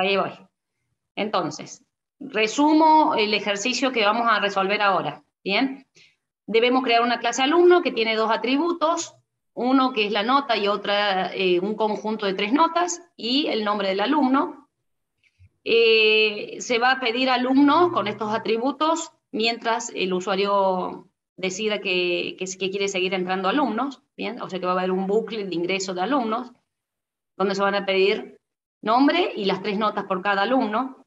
Ahí voy. Entonces, resumo el ejercicio que vamos a resolver ahora. Bien. Debemos crear una clase alumno que tiene dos atributos, uno que es la nota y otra eh, un conjunto de tres notas y el nombre del alumno. Eh, se va a pedir alumno con estos atributos mientras el usuario decida que, que, quiere seguir entrando alumnos, ¿bien? O sea que va a haber un bucle de ingreso de alumnos, donde se van a pedir nombre y las tres notas por cada alumno.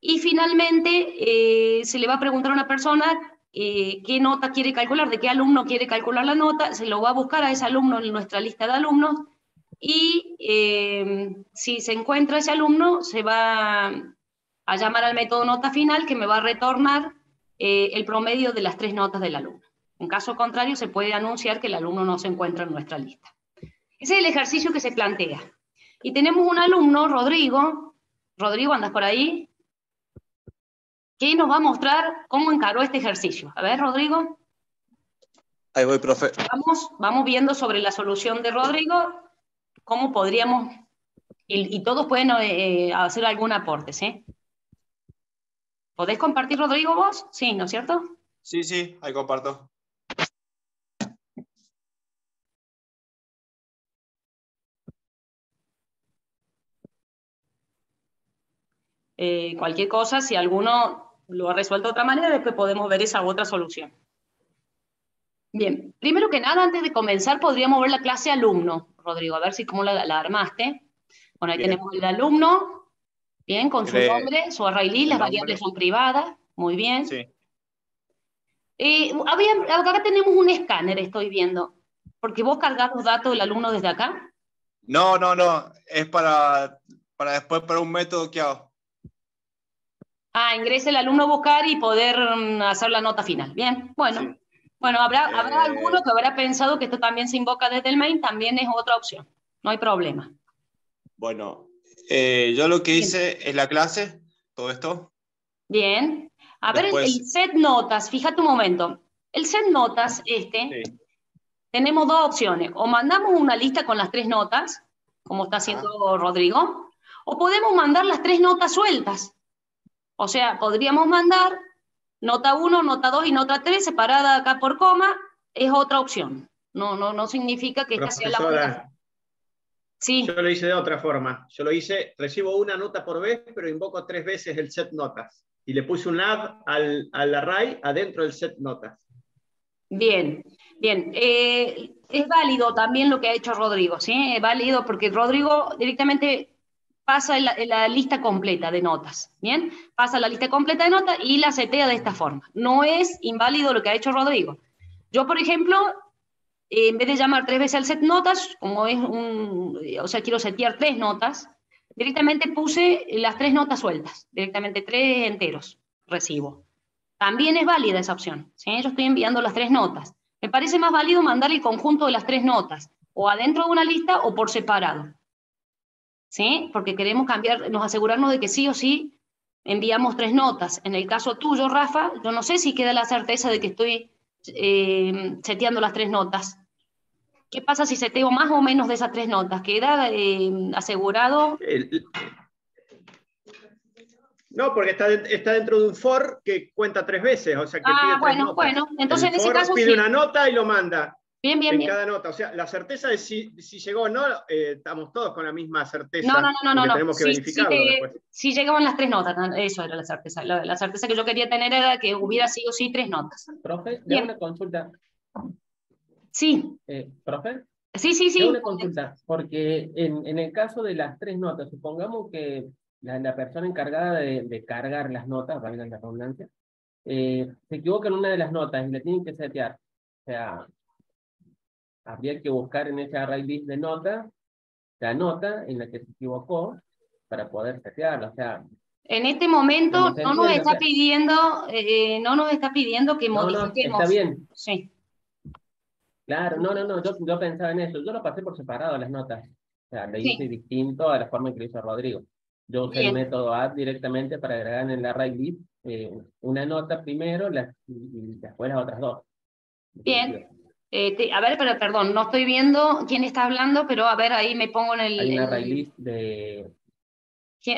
Y finalmente eh, se le va a preguntar a una persona eh, qué nota quiere calcular, de qué alumno quiere calcular la nota, se lo va a buscar a ese alumno en nuestra lista de alumnos y eh, si se encuentra ese alumno se va a llamar al método nota final que me va a retornar el promedio de las tres notas del alumno. En caso contrario, se puede anunciar que el alumno no se encuentra en nuestra lista. Ese es el ejercicio que se plantea. Y tenemos un alumno, Rodrigo. Rodrigo, ¿andas por ahí? Que nos va a mostrar cómo encaró este ejercicio. A ver, Rodrigo. Ahí voy, profe. Vamos, vamos viendo sobre la solución de Rodrigo, cómo podríamos, y, todos pueden eh, hacer algún aporte, ¿sí? ¿Podés compartir, Rodrigo, vos? Sí, ¿no es cierto? Sí, sí, ahí comparto. Eh, cualquier cosa, si alguno lo ha resuelto de otra manera, después podemos ver esa otra solución. Bien, primero que nada, antes de comenzar, podríamos ver la clase alumno, Rodrigo, a ver si cómo la, armaste. Bueno, ahí tenemos el alumno, Bien, con su nombre, su array las variables son privadas, muy bien. Sí. Eh, acá tenemos un escáner, estoy viendo. Porque vos cargas los datos del alumno desde acá. No, no, no. Es para, para después para un método que hago. Ah, ingrese el alumno a buscar y poder mm, hacer la nota final. Bien, bueno. Bueno, habrá, habrá eh, alguno que habrá pensado que esto también se invoca desde el main, también es otra opción. No hay problema. Bueno, eh, yo lo que hice es la clase, todo esto. Bien. A ver, el set notas, fíjate un momento. El set notas, este, tenemos dos opciones. O mandamos una lista con las tres notas, como está haciendo Rodrigo, o podemos mandar las tres notas sueltas. O sea, podríamos mandar nota 1, nota 2 y nota 3 separada acá por coma, es otra opción. No, no, no significa que esta sea la yo lo hice de otra forma. Yo lo hice, recibo una nota por vez, pero invoco tres veces el set notas. Y le puse un add al, al array adentro del set notas. Bien, bien. Eh, es válido también lo que ha hecho Rodrigo, ¿sí? Es válido porque Rodrigo directamente pasa la, lista completa de notas, ¿bien? Pasa la lista completa de notas y la setea de esta forma. No es inválido lo que ha hecho Rodrigo. Yo, por ejemplo, eh, en vez de llamar tres veces al set notas, como es un, o sea, quiero setear tres notas, directamente puse las tres notas sueltas, directamente tres enteros recibo. También es válida esa opción, ¿sí? yo estoy enviando las tres notas. Me parece más válido mandar el conjunto de las tres notas, o adentro de una lista o por separado. ¿Sí? Porque queremos cambiar, nos asegurarnos de que sí o sí enviamos tres notas. En el caso tuyo, Rafa, yo no sé si queda la certeza de que estoy eh, seteando las tres notas. ¿Qué pasa si seteo más o menos de esas tres notas? ¿Queda eh, asegurado? No, porque está, está, dentro de un for que cuenta tres veces, o sea que ah, bueno, bueno, entonces en ese caso pide una nota y lo manda. Bien, bien, en cada nota. O sea, la certeza de si, si llegó o no, eh, estamos todos con la misma certeza. No, no, no, no. no. Tenemos que verificarlo. Si, llegaban las tres notas, eso era la certeza. La, certeza que yo quería tener era que hubiera sido sí tres notas. Profe, le una consulta. Sí. Eh, ¿Profe? Sí, sí, sí. una consulta, porque en, en, el caso de las tres notas, supongamos que la, la persona encargada de, de, cargar las notas, valga la redundancia, eh, se equivoca en una de las notas y le tienen que setear. O sea, habría que buscar en ese array list de notas la nota en la que se equivocó para poder setearla. O sea, en este momento no nos está pidiendo, eh, no nos está pidiendo que modifiquemos. está bien. Sí. Claro, no, no, no, yo, yo, pensaba en eso. Yo lo pasé por separado las notas. O sea, le hice distinto a la forma que lo hizo Rodrigo. Yo usé el método add directamente para agregar en el array list eh, una nota primero las, y después las otras dos. Bien. Eh, a ver, pero perdón, no estoy viendo quién está hablando, pero a ver, ahí me pongo en el... Hay una de,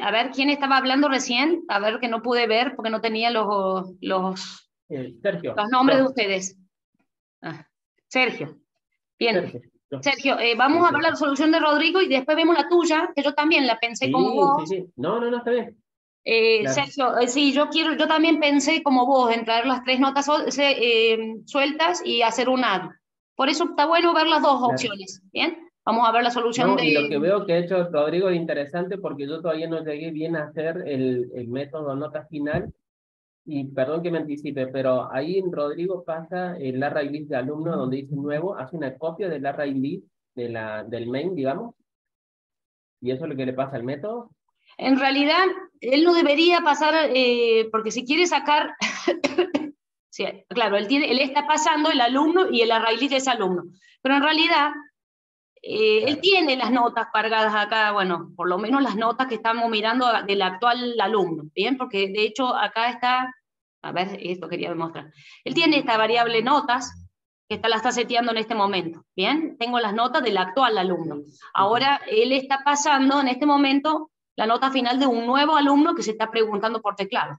A ver, ¿quién estaba hablando recién? A ver, que no pude ver porque no tenía los, los, eh, Sergio. los nombres de ustedes. Ah, Sergio. Bien. Sergio, eh, vamos a ver la resolución de Rodrigo y después vemos la tuya, que yo también la pensé como vos. Sí, sí. No, no, no, está bien. Eh, Sergio, sí, yo quiero, yo también pensé como vos en traer las tres notas sueltas y hacer un ad. Por eso está bueno ver las dos opciones, ¿bien? Vamos a ver la solución de... Y lo que veo que ha hecho Rodrigo es interesante porque yo todavía no llegué bien a hacer el, el método nota final. Y perdón que me anticipe, pero ahí en Rodrigo pasa el array list de alumno donde dice nuevo, hace una copia del array list de la, del main, digamos. Y eso es lo que le pasa al método. En realidad, él no debería pasar, eh, porque si quiere sacar, sí, claro, él, tiene, él está pasando el alumno y el de ese alumno. Pero en realidad, eh, él tiene las notas cargadas acá, bueno, por lo menos las notas que estamos mirando del actual alumno, ¿bien? Porque de hecho acá está, a ver, esto quería demostrar. Él tiene esta variable notas, que está, la está seteando en este momento, ¿bien? Tengo las notas del actual alumno. Ahora él está pasando en este momento la nota final de un nuevo alumno que se está preguntando por teclado,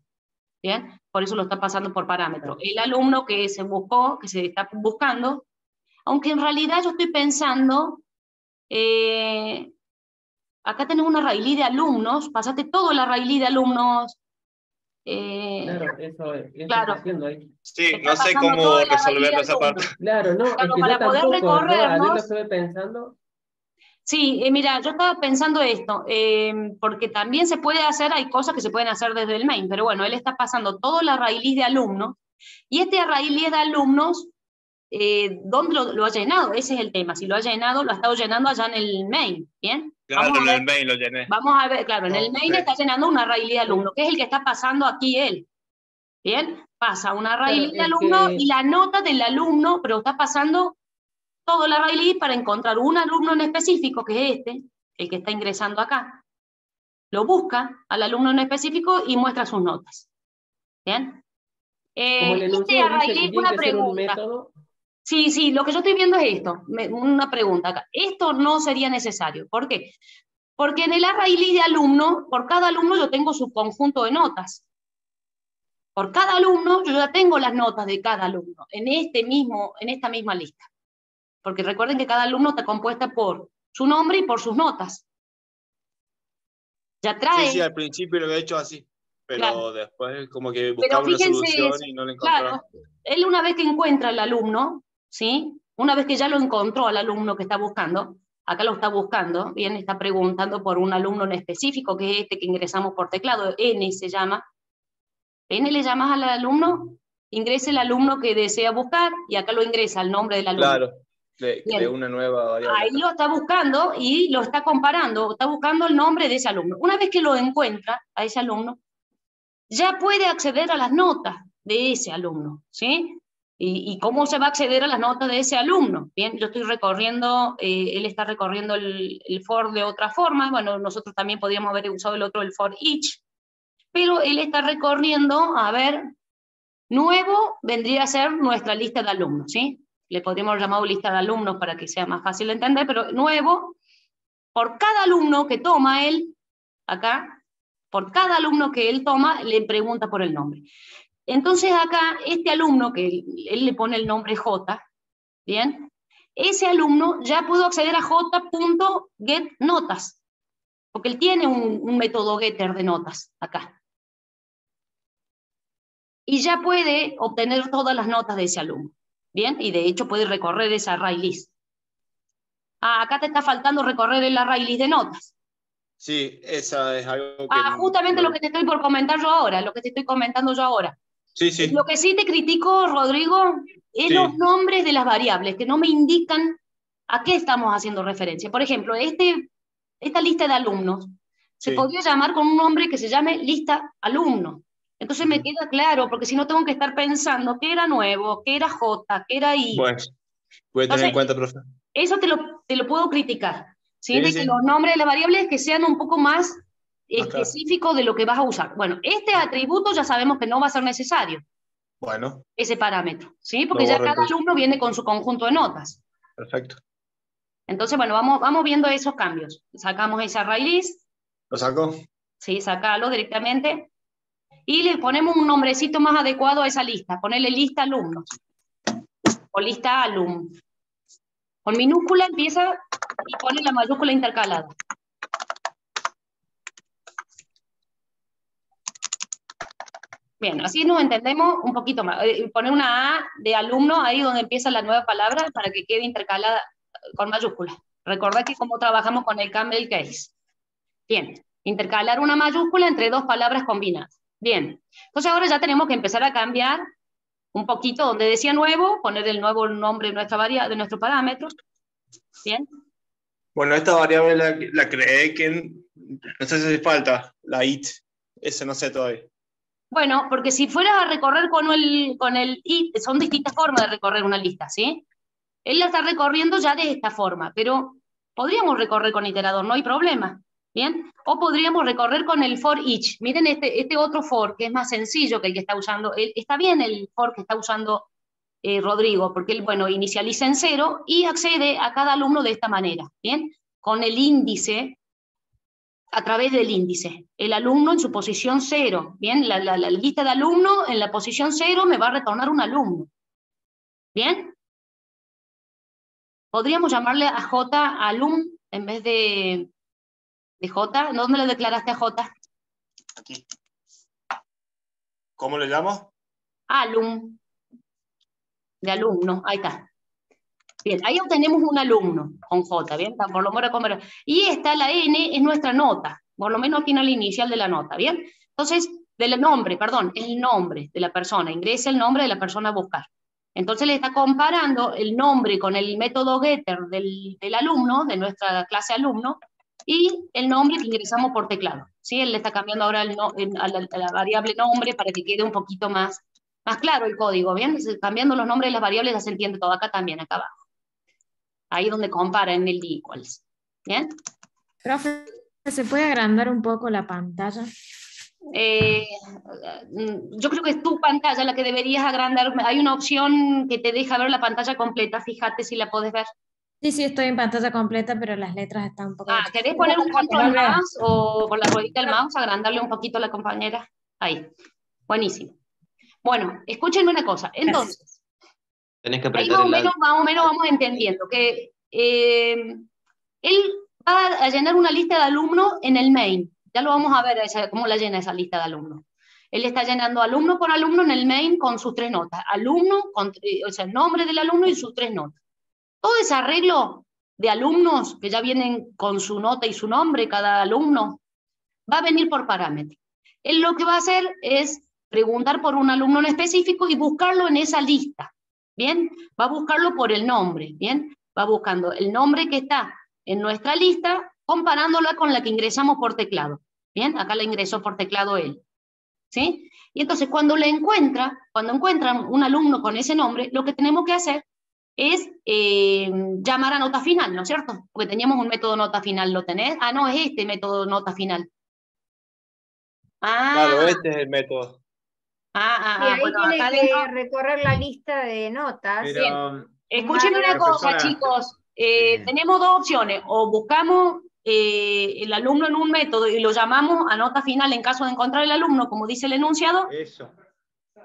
¿bien? Por eso lo está pasando por parámetro. El alumno que se buscó, que se está buscando, aunque en realidad yo estoy pensando eh, acá tenemos una raíz de alumnos, pasaste todo la raíz de alumnos. Eh, claro, eso, eso claro. ahí. Sí, no sé cómo resolver esa parte. Claro, no, claro, para poder recorrernos. ¿no? pensando. Sí, eh, mira, yo estaba pensando esto, porque también se puede hacer, hay cosas que se pueden hacer desde el main, pero bueno, él está pasando todo la raíz de alumnos, y este raíz de alumnos eh, dónde lo, ha llenado, ese es el tema. Si lo ha llenado, lo ha estado llenando allá en el main, ¿bien? Claro, en el main lo llené. Vamos a ver, claro, en el main está llenando una raíz de alumno, que es el que está pasando aquí él. ¿Bien? Pasa una raíz de alumno y la nota del alumno, pero está pasando todo la raíz para encontrar un alumno en específico, que es este, el que está ingresando acá. Lo busca al alumno en específico y muestra sus notas. ¿Bien? Eh, este array una pregunta. Sí, sí, lo que yo estoy viendo es esto, una pregunta acá. Esto no sería necesario. ¿Por qué? Porque en el array de alumno, por cada alumno yo tengo su conjunto de notas. Por cada alumno yo ya tengo las notas de cada alumno en, este mismo, en esta misma lista. Porque recuerden que cada alumno está compuesta por su nombre y por sus notas. Ya trae... Sí, sí, al principio lo he hecho así pero después como que buscaba una solución y no la encontraba. Claro, él una vez que encuentra al alumno, ¿sí? Una vez que ya lo encontró al alumno que está buscando, acá lo está buscando, bien, está preguntando por un alumno en específico, que es este que ingresamos por teclado, N se llama. N le llamas al alumno, ingresa el alumno que desea buscar y acá lo ingresa el nombre del alumno. Claro, de, una nueva variable. Ahí lo está buscando y lo está comparando, está buscando el nombre de ese alumno. Una vez que lo encuentra a ese alumno, ya puede acceder a las notas de ese alumno, ¿sí? ¿Y, cómo se va a acceder a las notas de ese alumno? Bien, yo estoy recorriendo, eh, él está recorriendo el, for de otra forma, bueno, nosotros también podríamos haber usado el otro, el for each, pero él está recorriendo, a ver, nuevo vendría a ser nuestra lista de alumnos, ¿sí? Le podríamos llamar lista de alumnos para que sea más fácil de entender, pero nuevo, por cada alumno que toma él, acá, por cada alumno que él toma, le pregunta por el nombre. Entonces acá, este alumno, que él, le pone el nombre J, ¿bien? Ese alumno ya pudo acceder a j.getNotas, porque él tiene un, método getter de notas acá. Y ya puede obtener todas las notas de ese alumno, ¿bien? Y de hecho puede recorrer esa array list. Ah, acá te está faltando recorrer el array list de notas. Sí, esa es algo que... Ah, justamente lo que te estoy por comentar yo ahora, lo que te estoy comentando yo ahora. Lo que sí te critico, Rodrigo, es los nombres de las variables, que no me indican a qué estamos haciendo referencia. Por ejemplo, este, esta lista de alumnos se podría llamar con un nombre que se llame lista alumno. Entonces me queda claro, porque si no tengo que estar pensando qué era nuevo, qué era J, qué era I. Bueno, puede tener en cuenta, profe. Eso te lo, te lo puedo criticar. ¿sí? que los nombres de las variables que sean un poco más específico de lo que vas a usar. Bueno, este atributo ya sabemos que no va a ser necesario. Bueno. Ese parámetro, ¿sí? Porque ya cada alumno viene con su conjunto de notas. Perfecto. Entonces, bueno, vamos, vamos viendo esos cambios. Sacamos esa raíz. ¿Lo saco? ¿sí? Sacalo directamente y le ponemos un nombrecito más adecuado a esa lista. Ponerle lista alumnos o lista alum. Con minúscula empieza y pone la mayúscula intercalada. Bien, así nos entendemos un poquito más. Eh, poner una A de alumno ahí donde empieza la nueva palabra para que quede intercalada con mayúscula. Recordad que como trabajamos con el Campbell Case. Bien, intercalar una mayúscula entre dos palabras combinadas. Bien, entonces ahora ya tenemos que empezar a cambiar un poquito donde decía nuevo, poner el nuevo nombre de, nuestra de nuestro parámetro. Bien. Bueno, esta variable la, la creé que no sé si hace falta, la it, ese no sé todavía. Bueno, porque si fueras a recorrer con el, con el IT, son distintas formas de recorrer una lista, ¿sí? Él la está recorriendo ya de esta forma, pero podríamos recorrer con iterador, no hay problema, ¿bien? O podríamos recorrer con el for each. Miren este, este otro for, que es más sencillo que el que está usando, está bien el for que está usando eh, Rodrigo, porque él, bueno, inicializa en cero y accede a cada alumno de esta manera, ¿bien? Con el índice a través del índice. El alumno en su posición cero, ¿bien? La, lista de alumnos en la posición cero me va a retornar un alumno. ¿Bien? Podríamos llamarle a J alum en vez de, de J. ¿Dónde le declaraste a J? Aquí. ¿Cómo le llamo? Alum. De alumno, ahí está. Bien, ahí obtenemos un alumno con J, ¿bien? Por lo menos, y esta, la N, es nuestra nota, por lo menos aquí en el inicial de la nota, ¿bien? Entonces, del nombre, perdón, el nombre de la persona, ingresa el nombre de la persona a buscar. Entonces le está comparando el nombre con el método getter del, del alumno, de nuestra clase alumno, y el nombre que ingresamos por teclado. ¿sí? Él le está cambiando ahora el a, la, variable nombre para que quede un poquito más, más claro el código, ¿bien? Cambiando los nombres de las variables ya se entiende todo acá también, acá abajo. Ahí donde compara en el equals. ¿Bien? Profe, ¿se puede agrandar un poco la pantalla? Eh, yo creo que es tu pantalla la que deberías agrandar. Hay una opción que te deja ver la pantalla completa, fíjate si la puedes ver. Sí, sí, estoy en pantalla completa, pero las letras están un poco... Ah, ¿querés poner un control más o con la ruedita del mouse agrandarle un poquito a la compañera? Ahí, buenísimo. Bueno, escúchenme una cosa. Entonces, que Ahí más o, menos, más o menos vamos entendiendo que eh, él va a llenar una lista de alumnos en el main. Ya lo vamos a ver cómo la llena esa lista de alumnos. Él está llenando alumno por alumno en el main con sus tres notas. Alumno, con, eh, o sea, el nombre del alumno y sus tres notas. Todo ese arreglo de alumnos que ya vienen con su nota y su nombre, cada alumno, va a venir por parámetro. Él lo que va a hacer es preguntar por un alumno en específico y buscarlo en esa lista. ¿bien? Va a buscarlo por el nombre, ¿bien? Va buscando el nombre que está en nuestra lista, comparándola con la que ingresamos por teclado, ¿bien? Acá la ingresó por teclado él, ¿sí? Y entonces cuando le encuentra, cuando encuentran un alumno con ese nombre, lo que tenemos que hacer es eh, llamar a nota final, ¿no es cierto? Porque teníamos un método nota final, ¿lo tenés? Ah, no, es este método nota final. Ah. Claro, este es el método. Ah, ah, ah ahí bueno, tiene que recorrer la lista de notas. Escuchen una cosa, chicos. Eh, tenemos dos opciones. O buscamos eh, el alumno en un método y lo llamamos a nota final en caso de encontrar el alumno, como dice el enunciado. Eso.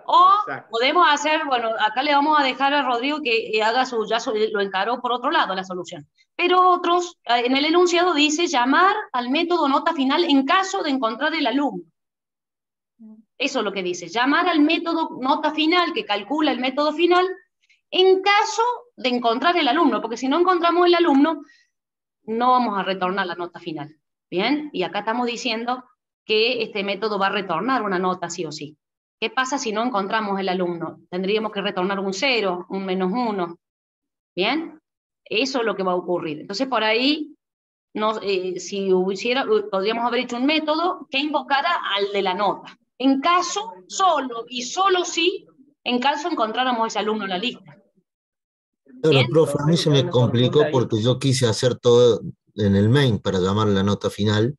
O podemos hacer, bueno, acá le vamos a dejar a Rodrigo que haga su, ya lo encaró por otro lado la solución. Pero otros, eh, en el enunciado dice llamar al método nota final en caso de encontrar el alumno. Eso es lo que dice, llamar al método nota final, que calcula el método final, en caso de encontrar el alumno, porque si no encontramos el alumno, no vamos a retornar la nota final. Bien, y acá estamos diciendo que este método va a retornar una nota sí o sí. ¿Qué pasa si no encontramos el alumno? Tendríamos que retornar un cero, un menos uno. Bien, eso es lo que va a ocurrir. Entonces, por ahí, eh, si hubiera, podríamos haber hecho un método que invocara al de la nota en caso solo y solo si, en caso encontráramos ese alumno en la lista. Pero, profe, a mí se me complicó porque yo quise hacer todo en el main para llamar la nota final.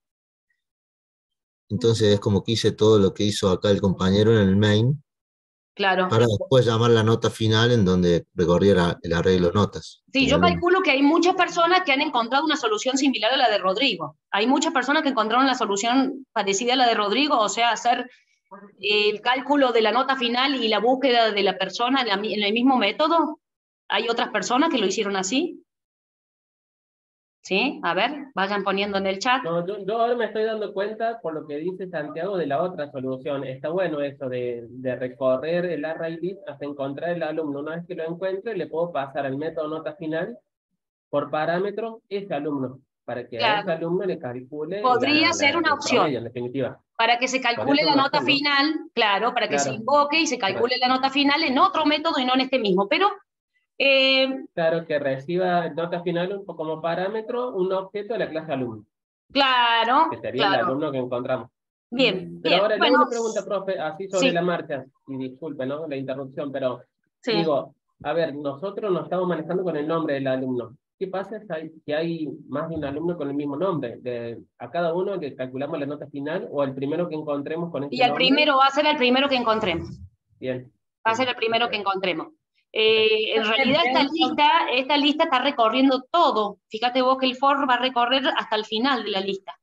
Entonces es como que hice todo lo que hizo acá el compañero en el main Claro. Para después llamar la nota final en donde recorriera el arreglo de notas. Sí, yo calculo que hay muchas personas que han encontrado una solución similar a la de Rodrigo. Hay muchas personas que encontraron la solución parecida a la de Rodrigo, o sea, hacer el cálculo de la nota final y la búsqueda de la persona en el mismo método. Hay otras personas que lo hicieron así. ¿Sí? A ver, vayan poniendo en el chat. yo, ahora me estoy dando cuenta, por lo que dice Santiago, de la otra solución. Está bueno eso de, recorrer el array list hasta encontrar el alumno. Una vez que lo encuentre, le puedo pasar al método nota final por parámetro ese alumno, para que a ese alumno le calcule. Podría ser una opción. en definitiva. Para que se calcule la nota final, claro, para que se invoque y se calcule la nota final en otro método y no en este mismo. Pero eh, claro, que reciba nota final como parámetro un objeto de la clase alumno. Claro. Que sería el alumno que encontramos. Bien. Pero ahora le una pregunta, profe, así sobre la marcha, y disculpe, ¿no? La interrupción, pero digo, a ver, nosotros nos estamos manejando con el nombre del alumno. ¿Qué pasa si hay, más de un alumno con el mismo nombre? De, ¿A cada uno le calculamos la nota final o el primero que encontremos con este Y el primero va a ser el primero que encontremos. Bien. Va a ser el primero que encontremos. Eh, en realidad esta lista, esta lista está recorriendo todo. Fíjate vos que el for va a recorrer hasta el final de la lista.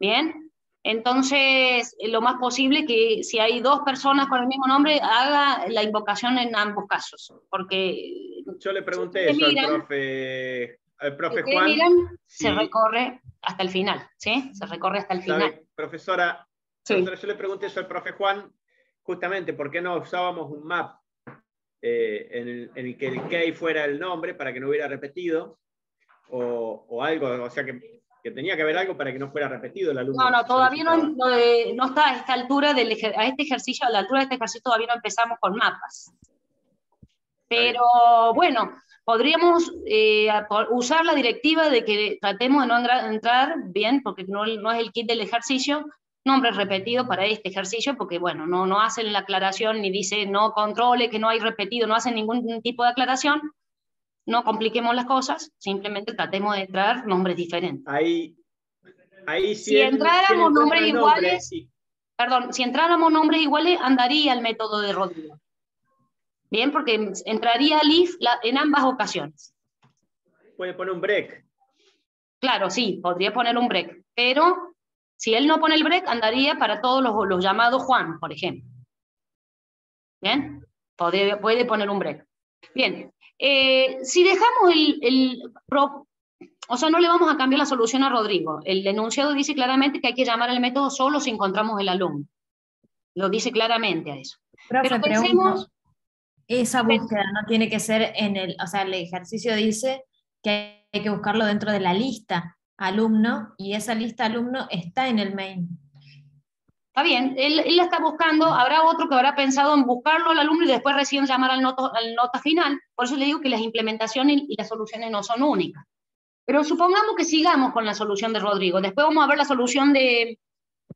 ¿Bien? Entonces, eh, lo más posible que si hay dos personas con el mismo nombre, haga la invocación en ambos casos. Porque... Yo le pregunté eso al profe, al profe Juan. Se recorre hasta el final, ¿sí? Se recorre hasta el final. Profesora, profesora, yo le pregunté eso al profe Juan, justamente, ¿por qué no usábamos un map eh, en, el, que el key fuera el nombre para que no hubiera repetido, o, algo, o sea que, tenía que haber algo para que no fuera repetido el alumno. No, no, todavía no, no, está a esta altura, del, a este ejercicio, a la altura de este ejercicio todavía no empezamos con mapas. Pero bueno, podríamos eh, usar la directiva de que tratemos de no entrar bien, porque no, no es el kit del ejercicio, nombre repetido para este ejercicio, porque bueno, no, no hacen la aclaración ni dice no controle, que no hay repetido, no hacen ningún tipo de aclaración, no compliquemos las cosas, simplemente tratemos de entrar nombres diferentes. Ahí, ahí si, entráramos nombres iguales, perdón, si entráramos nombres iguales, andaría el método de Rodrigo. Bien, porque entraría Leaf en ambas ocasiones. Puede poner un break. Claro, sí, podría poner un break, pero si él no pone el break, andaría para todos los, llamados Juan, por ejemplo. ¿Bien? Puede, puede poner un break. Bien. Eh, si dejamos el, o sea, no le vamos a cambiar la solución a Rodrigo. El enunciado dice claramente que hay que llamar al método solo si encontramos el alumno. Lo dice claramente a eso. Pero pensemos... Esa búsqueda no tiene que ser en el, o sea, el ejercicio dice que hay que buscarlo dentro de la lista alumno y esa lista alumno está en el main. Está bien, él, la está buscando, habrá otro que habrá pensado en buscarlo al alumno y después recién llamar al, al nota final. Por eso le digo que las implementaciones y las soluciones no son únicas. Pero supongamos que sigamos con la solución de Rodrigo. Después vamos a ver la solución de,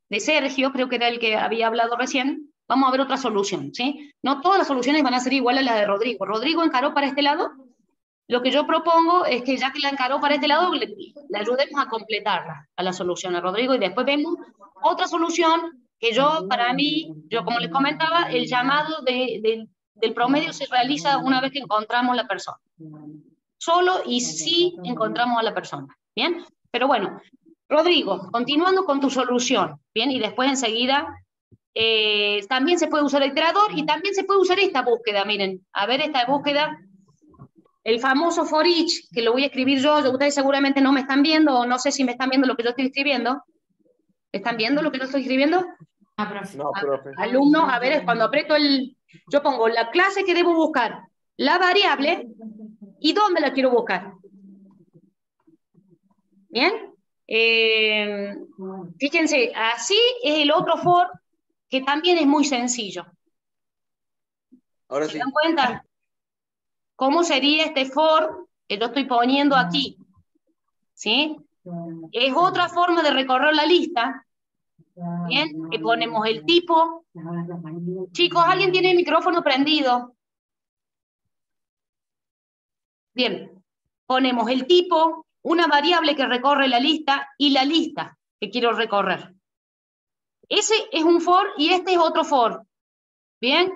de Sergio, creo que era el que había hablado recién. Vamos a ver otra solución, ¿sí? No todas las soluciones van a ser iguales a las de Rodrigo. Rodrigo encaró para este lado lo que yo propongo es que ya que la encaró para este lado, le, ayudemos a completarla, a la solución a Rodrigo, y después vemos otra solución que yo, para mí, yo como les comentaba, el llamado del promedio se realiza una vez que encontramos la persona. Solo y si encontramos a la persona. ¿Bien? Pero bueno, Rodrigo, continuando con tu solución, ¿bien? Y después enseguida eh, también se puede usar el iterador y también se puede usar esta búsqueda, miren, a ver esta búsqueda el famoso for each, que lo voy a escribir yo, ustedes seguramente no me están viendo, o no sé si me están viendo lo que yo estoy escribiendo. ¿Están viendo lo que yo estoy escribiendo? Ah, profe. No, profe. Alumnos, a ver, es cuando aprieto el... Yo pongo la clase que debo buscar, la variable, y dónde la quiero buscar. ¿Bien? Eh, fíjense, así es el otro for, que también es muy sencillo. Ahora ¿Se dan cuenta? ¿Cómo sería este for que yo estoy poniendo aquí? ¿Sí? Es otra forma de recorrer la lista. Bien, que ponemos el tipo. Chicos, ¿alguien tiene el micrófono prendido? Bien, ponemos el tipo, una variable que recorre la lista y la lista que quiero recorrer. Ese es un for y este es otro for. Bien,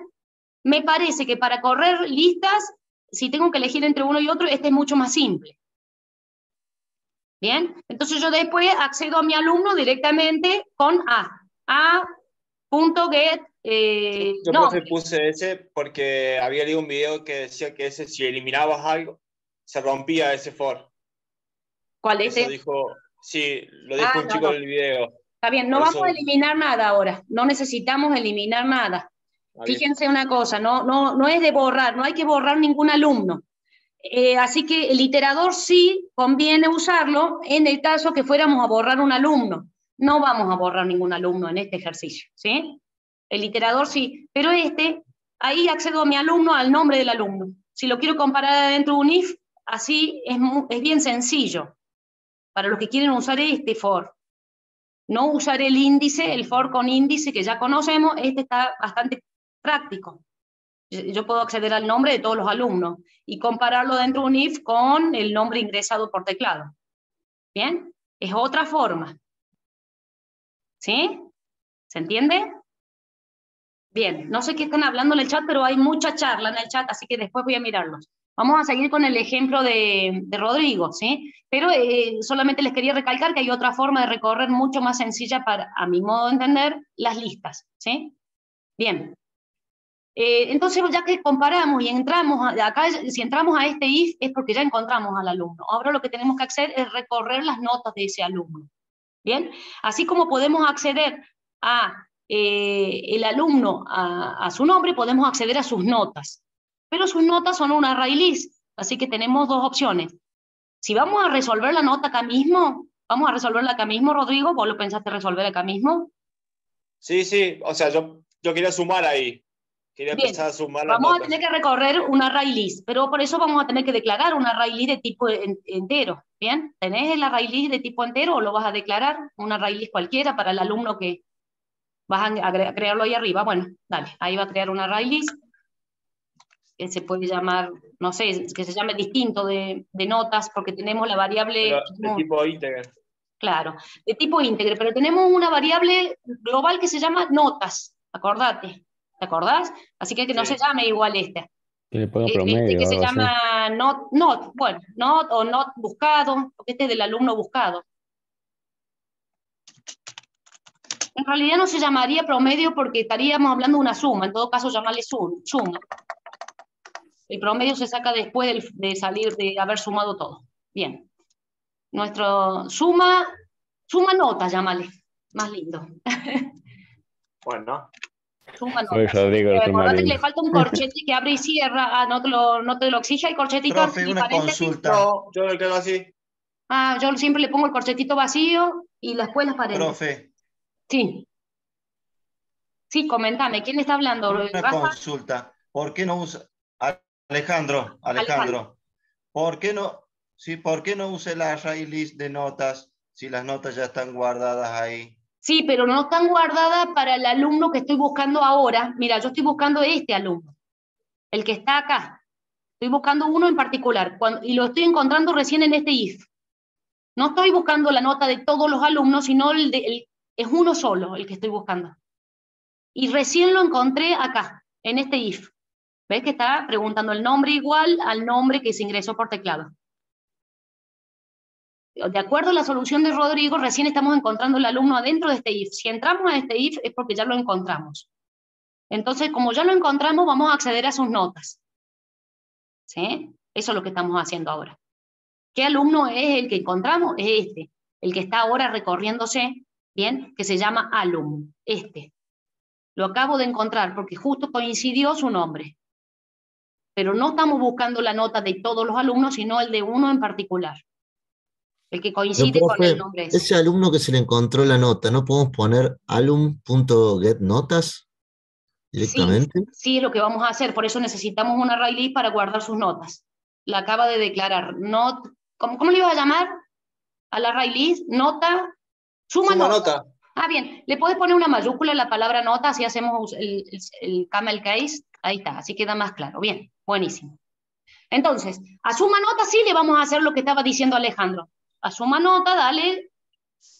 Me parece que para correr listas, si tengo que elegir entre uno y otro, este es mucho más simple. Bien, entonces yo después accedo a mi alumno directamente con A. A.get. Eh, yo no. puse ese porque había leído un video que decía que ese, si eliminabas algo, se rompía ese for. ¿Cuál es? Eso dijo, sí, lo dijo ah, un chico del video. Está bien, no vamos a eliminar nada ahora, no necesitamos eliminar nada. Fíjense una cosa, no, no, no es de borrar, no hay que borrar ningún alumno. Eh, así que el iterador sí conviene usarlo en el caso que fuéramos a borrar un alumno. No vamos a borrar ningún alumno en este ejercicio, ¿sí? El iterador sí, pero este, ahí accedo a mi alumno al nombre del alumno. Si lo quiero comparar dentro de un if, así es, es bien sencillo. Para los que quieren usar este for. No usar el índice, el for con índice que ya conocemos, este está bastante práctico. Yo puedo acceder al nombre de todos los alumnos y compararlo dentro de un if con el nombre ingresado por teclado. ¿Bien? Es otra forma. ¿Sí? ¿Se entiende? Bien, no sé qué están hablando en el chat, pero hay mucha charla en el chat, así que después voy a mirarlos. Vamos a seguir con el ejemplo de, Rodrigo, ¿sí? Pero eh, solamente les quería recalcar que hay otra forma de recorrer mucho más sencilla para, a mi modo de entender, las listas, ¿sí? Bien, eh, entonces, ya que comparamos y entramos, acá si entramos a este if es porque ya encontramos al alumno. Ahora lo que tenemos que hacer es recorrer las notas de ese alumno. Bien, así como podemos acceder a eh, el alumno a, su nombre, podemos acceder a sus notas. Pero sus notas son una array list, así que tenemos dos opciones. Si vamos a resolver la nota acá mismo, vamos a resolverla acá mismo, Rodrigo, ¿vos lo pensaste resolver acá mismo? Sí, sí, o sea, yo, yo quería sumar ahí. Vamos a tener que recorrer una array list, pero por eso vamos a tener que declarar una array list de tipo entero. ¿Bien? ¿Tenés el array list de tipo entero o lo vas a declarar? Una array list cualquiera para el alumno que vas a crearlo ahí arriba. Bueno, dale, ahí va a crear una array list que se puede llamar, no sé, que se llame distinto de, notas porque tenemos la variable... de tipo íntegro. Claro, de tipo íntegro, pero tenemos una variable global que se llama notas, acordate. ¿Te acordás? Así que que no se llame igual este. Que le ponga promedio. Este que se llama not, not, bueno, not o not buscado, porque este es del alumno buscado. En realidad no se llamaría promedio porque estaríamos hablando de una suma, en todo caso llamarle suma. El promedio se saca después de salir, de haber sumado todo. Bien. Nuestro suma, suma nota, llámale. Más lindo. Bueno. Rodrigo que le falta un corchete que abre y cierra. Ah, no te lo, no te lo exige el corchetito. Profe, una consulta. yo lo quedo así. Ah, yo siempre le pongo el corchetito vacío y después las paredes. Profe. Sí. Sí, comentame, ¿quién está hablando? Una consulta. ¿Por qué no usa Alejandro, Alejandro, ¿por qué no sí, por qué no use la array list de notas si las notas ya están guardadas ahí? Sí, pero no están guardadas para el alumno que estoy buscando ahora. Mira, yo estoy buscando este alumno, el que está acá. Estoy buscando uno en particular y lo estoy encontrando recién en este if. No estoy buscando la nota de todos los alumnos, sino el de, es uno solo el que estoy buscando. Y recién lo encontré acá, en este if. ¿Ves que está preguntando el nombre igual al nombre que se ingresó por teclado? De acuerdo a la solución de Rodrigo, recién estamos encontrando el alumno adentro de este if. Si entramos a este if es porque ya lo encontramos. Entonces, como ya lo encontramos, vamos a acceder a sus notas. ¿Sí? Eso es lo que estamos haciendo ahora. ¿Qué alumno es el que encontramos? Es este, el que está ahora recorriéndose, ¿bien? Que se llama alum, este. Lo acabo de encontrar porque justo coincidió su nombre. Pero no estamos buscando la nota de todos los alumnos, sino el de uno en particular. El que coincide con el nombre. Ese alumno que se le encontró la nota, ¿no podemos poner alum.getNotas directamente? Sí, es lo que vamos a hacer. Por eso necesitamos una array list para guardar sus notas. La acaba de declarar. Not, ¿cómo, ¿Cómo le ibas a llamar? A la array list, nota, suma, nota. Ah, bien. Le puedes poner una mayúscula en la palabra nota, así hacemos el, el camel case. Ahí está, así queda más claro. Bien, buenísimo. Entonces, a suma nota sí le vamos a hacer lo que estaba diciendo Alejandro a suma nota, dale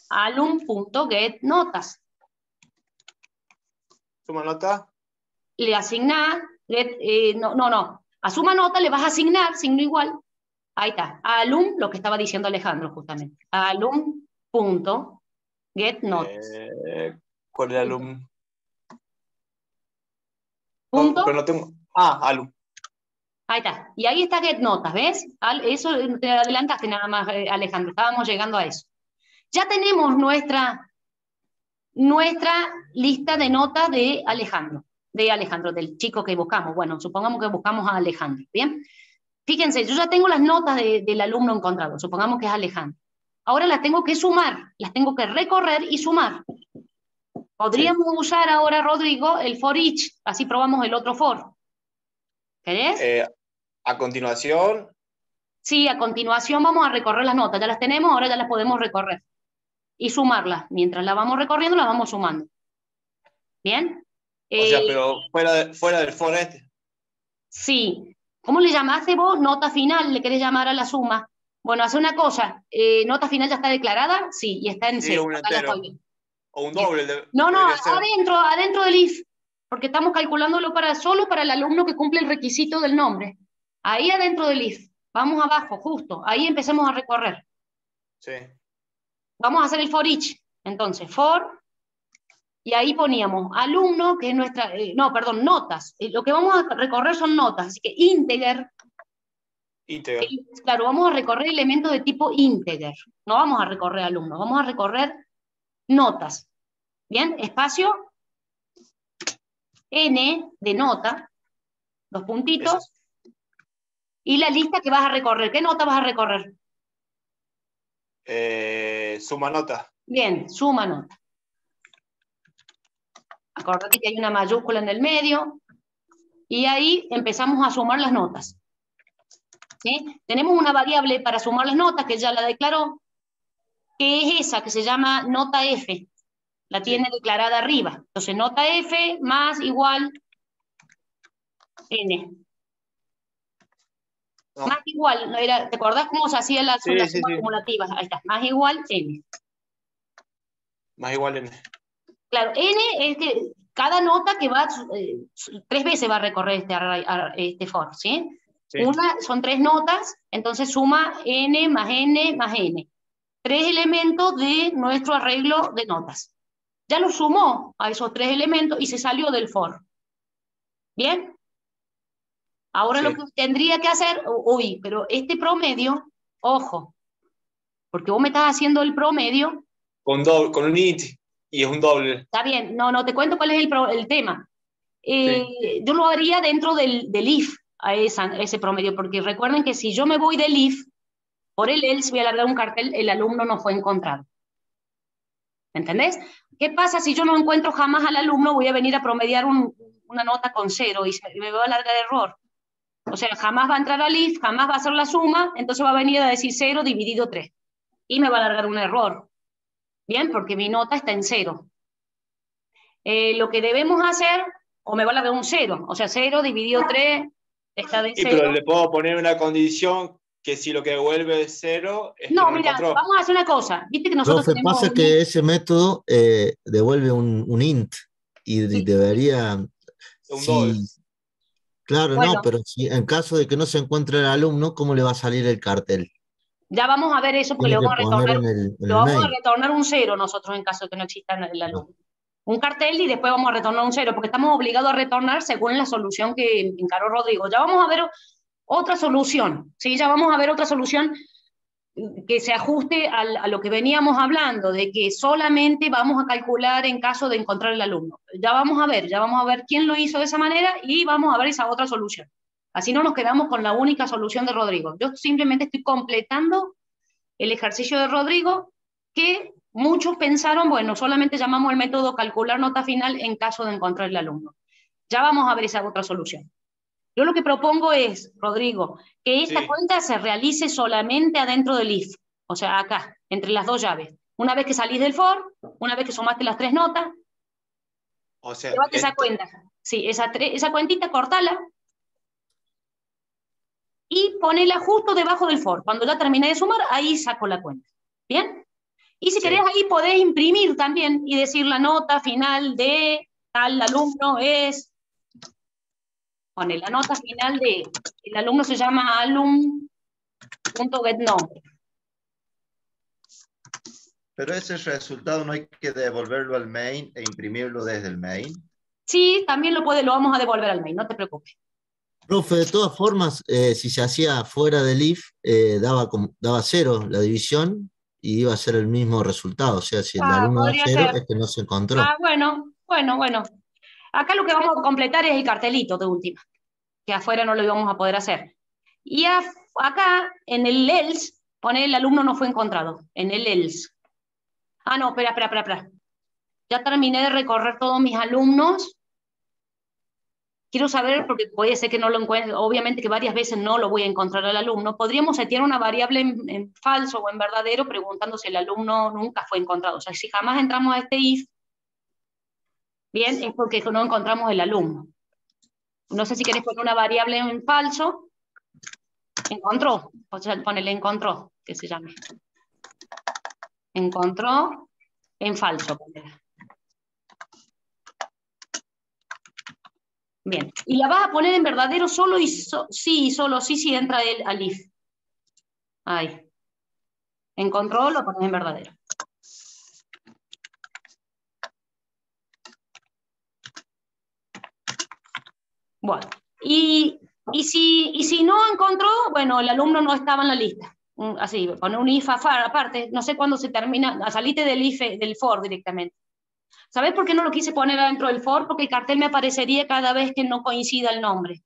alum.getNotas. Suma nota. Le asigna eh, no, no, no. A suma nota le vas a asignar signo igual. Ahí está. A alum, lo que estaba diciendo Alejandro justamente. A alum punto get notas. Eh, ¿Cuál es alum? Punto. pero no tengo. Ah, alum. Ahí está. Y ahí está get notas, ¿ves? Eso te adelantaste nada más, eh, Alejandro. Estábamos llegando a eso. Ya tenemos nuestra, nuestra lista de notas de Alejandro, de Alejandro, del chico que buscamos. Bueno, supongamos que buscamos a Alejandro, ¿bien? Fíjense, yo ya tengo las notas del alumno encontrado, supongamos que es Alejandro. Ahora las tengo que sumar, las tengo que recorrer y sumar. Podríamos usar ahora, Rodrigo, el for each, así probamos el otro for. ¿Querés? Eh, a continuación. Sí, a continuación vamos a recorrer las notas. Ya las tenemos, ahora ya las podemos recorrer. Y sumarlas. Mientras las vamos recorriendo, las vamos sumando. ¿Bien? O sea, eh, pero fuera, fuera del for este. Sí. ¿Cómo le llamaste vos? Nota final, le querés llamar a la suma. Bueno, hace una cosa. Eh, ¿Nota final ya está declarada? Sí, y está en sí, Un o un doble. no, no, adentro, adentro del if porque estamos calculándolo para, solo para el alumno que cumple el requisito del nombre. Ahí adentro del if, vamos abajo, justo, ahí empecemos a recorrer. Sí. Vamos a hacer el for each, entonces, for, y ahí poníamos alumno, que es nuestra, eh, no, perdón, notas. Eh, lo que vamos a recorrer son notas, así que integer. Integer. Claro, vamos a recorrer elementos de tipo integer. No vamos a recorrer alumnos, vamos a recorrer notas. Bien, espacio, N de nota, dos puntitos, y la lista que vas a recorrer. ¿Qué nota vas a recorrer? Eh, suma nota. Bien, suma nota. Acordate que hay una mayúscula en el medio, y ahí empezamos a sumar las notas. Tenemos una variable para sumar las notas, que ya la declaró, que es esa, que se llama nota F la tiene declarada arriba. Entonces, nota F más igual N. Más igual, ¿no era, ¿te acordás cómo se hacían las, sumas acumulativas? Ahí está, más igual N. Más igual N. Claro, N es que cada nota que va, eh, tres veces va a recorrer este, este for, ¿sí? Una, son tres notas, entonces suma N más N más N. Tres elementos de nuestro arreglo de notas ya lo sumó a esos tres elementos y se salió del for. ¿Bien? Ahora lo que tendría que hacer, uy, pero este promedio, ojo, porque vos me estás haciendo el promedio. Con, doble, con un int y es un doble. Está bien, no, no te cuento cuál es el, el tema. Eh, yo lo haría dentro del, del if, a, ese promedio, porque recuerden que si yo me voy del if, por el else voy a alargar un cartel, el alumno no fue encontrado. ¿Entendés? ¿Qué pasa si yo no encuentro jamás al alumno? Voy a venir a promediar una nota con cero y me va a largar error. O sea, jamás va a entrar al if, jamás va a hacer la suma, entonces va a venir a decir cero dividido 3. Y me va a largar un error. Bien, porque mi nota está en cero. Eh, lo que debemos hacer, o me va a largar un cero, o sea, cero dividido 3 está de cero. pero le puedo poner una condición que si lo que devuelve es cero... Es no, mira, vamos a hacer una cosa. Viste que nosotros que pasa que ese método eh, devuelve un, un, int y debería... Un Claro, no, pero si en caso de que no se encuentre el alumno, ¿cómo le va a salir el cartel? Ya vamos a ver eso, porque le vamos, a retornar, lo vamos a retornar un cero nosotros en caso de que no exista el alumno. Un cartel y después vamos a retornar un cero, porque estamos obligados a retornar según la solución que encaró Rodrigo. Ya vamos a ver otra solución, ¿sí? Ya vamos a ver otra solución que se ajuste a lo que veníamos hablando, de que solamente vamos a calcular en caso de encontrar el alumno. Ya vamos a ver, ya vamos a ver quién lo hizo de esa manera y vamos a ver esa otra solución. Así no nos quedamos con la única solución de Rodrigo. Yo simplemente estoy completando el ejercicio de Rodrigo que muchos pensaron, bueno, solamente llamamos el método calcular nota final en caso de encontrar el alumno. Ya vamos a ver esa otra solución. Yo lo que propongo es, Rodrigo, que esta cuenta se realice solamente adentro del if, o sea, acá, entre las dos llaves. Una vez que salís del for, una vez que sumaste las tres notas, o sea, esa cuenta. Sí, esa, esa cuentita, cortala y ponela justo debajo del for. Cuando ya termine de sumar, ahí saco la cuenta. ¿Bien? Y si querés, ahí podés imprimir también y decir la nota final de tal alumno es pone la nota final de, el alumno se llama alum.getNombre. Pero ese resultado no hay que devolverlo al main e imprimirlo desde el main. Sí, también lo, puede, lo vamos a devolver al main, no te preocupes. Profe, de todas formas, eh, si se hacía fuera del if, eh, daba, daba cero la división y iba a ser el mismo resultado. O sea, si el ah, alumno da cero es que no se encontró. Ah, bueno, bueno, bueno. Acá lo que vamos a completar es el cartelito de última, que afuera no lo íbamos a poder hacer. Y acá, en el else, pone el alumno no fue encontrado, en el else. Ah, no, espera, espera, espera, espera. Ya terminé de recorrer todos mis alumnos. Quiero saber, porque puede ser que no lo encuentre, obviamente que varias veces no lo voy a encontrar al alumno. Podríamos setear una variable en, falso o en verdadero preguntando si el alumno nunca fue encontrado. O sea, si jamás entramos a este if, bien, es porque no encontramos el alumno. No sé si querés poner una variable en falso. Encontró, o sea, ponele encontró, que se llame encontró en falso. Bien, y la vas a poner en verdadero solo y sí, solo sí, si entra el alif. Ahí. Encontró, lo pones en verdadero. Bueno, y, y, si, y si no encontró, bueno, el alumno no estaba en la lista así, poner un if aparte, no sé cuándo se termina, salite del if del for directamente. ¿Sabes por qué no lo quise poner adentro del for? Porque el cartel me aparecería cada vez que no coincida el nombre.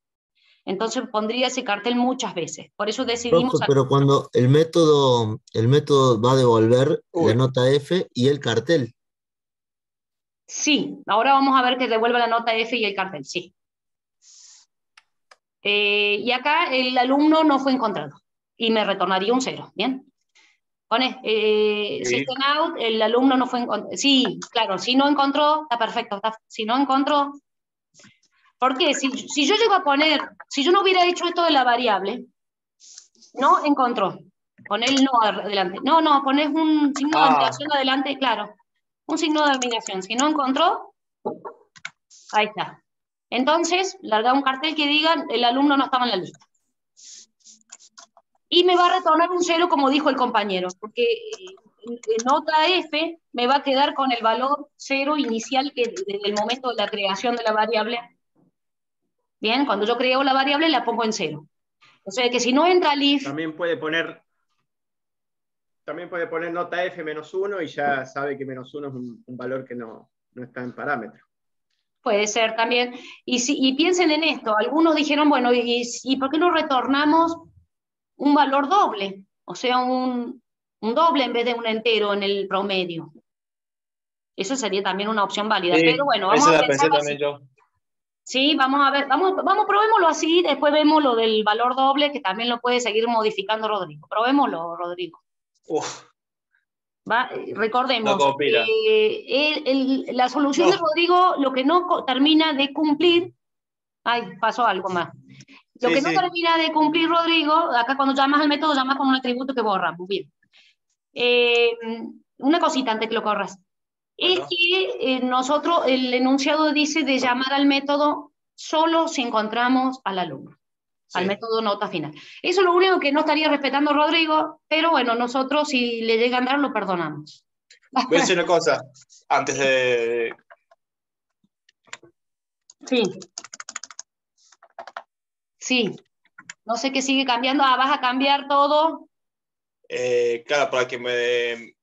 Entonces pondría ese cartel muchas veces. Por eso decidimos... pero cuando el método, el método va a devolver la nota F y el cartel. Sí, ahora vamos a ver que devuelva la nota F y el cartel, sí. Eh, y acá el alumno no fue encontrado y me retornaría un cero, ¿bien? Pone, eh, system out, el alumno no fue encontrado. Sí, claro, si no encontró, está perfecto. si no encontró, ¿por qué? Si, si, yo llego a poner, si yo no hubiera hecho esto de la variable, no encontró. Pon el no adelante. No, no, pones un signo de ah. admiración adelante, claro. Un signo de admiración. Si no encontró, ahí está. Entonces, larga un cartel que diga el alumno no estaba en la lista y me va a retornar un cero como dijo el compañero, porque en nota F me va a quedar con el valor cero inicial que desde el momento de la creación de la variable. Bien, cuando yo creo la variable la pongo en cero. O sea que si no entra el if... También puede poner, también puede poner nota F menos uno y ya sabe que menos uno es un, valor que no, no, está en parámetro. Puede ser también. Y, si, y piensen en esto, algunos dijeron, bueno, ¿y, ¿y por qué no retornamos un valor doble, o sea, un, doble en vez de un entero en el promedio. Eso sería también una opción válida. pero bueno, vamos a ver. Sí, vamos a ver, vamos, vamos, probémoslo así, después vemos lo del valor doble, que también lo puede seguir modificando Rodrigo. Probémoslo, Rodrigo. Recordemos, la solución de Rodrigo, lo que no termina de cumplir, ay, pasó algo más. Lo que no termina de cumplir Rodrigo, acá cuando llamas al método, llamas con un atributo que borra. Muy bien. Eh, una cosita antes que lo corras. Es que eh, nosotros, el enunciado dice de llamar al método solo si encontramos al alumno, al método nota final. Eso es lo único que no estaría respetando Rodrigo, pero bueno, nosotros si le llega a andar lo perdonamos. Voy a decir una cosa antes de... Sí. Sí. No sé qué sigue cambiando. Ah, vas a cambiar todo. Eh, claro, para que me.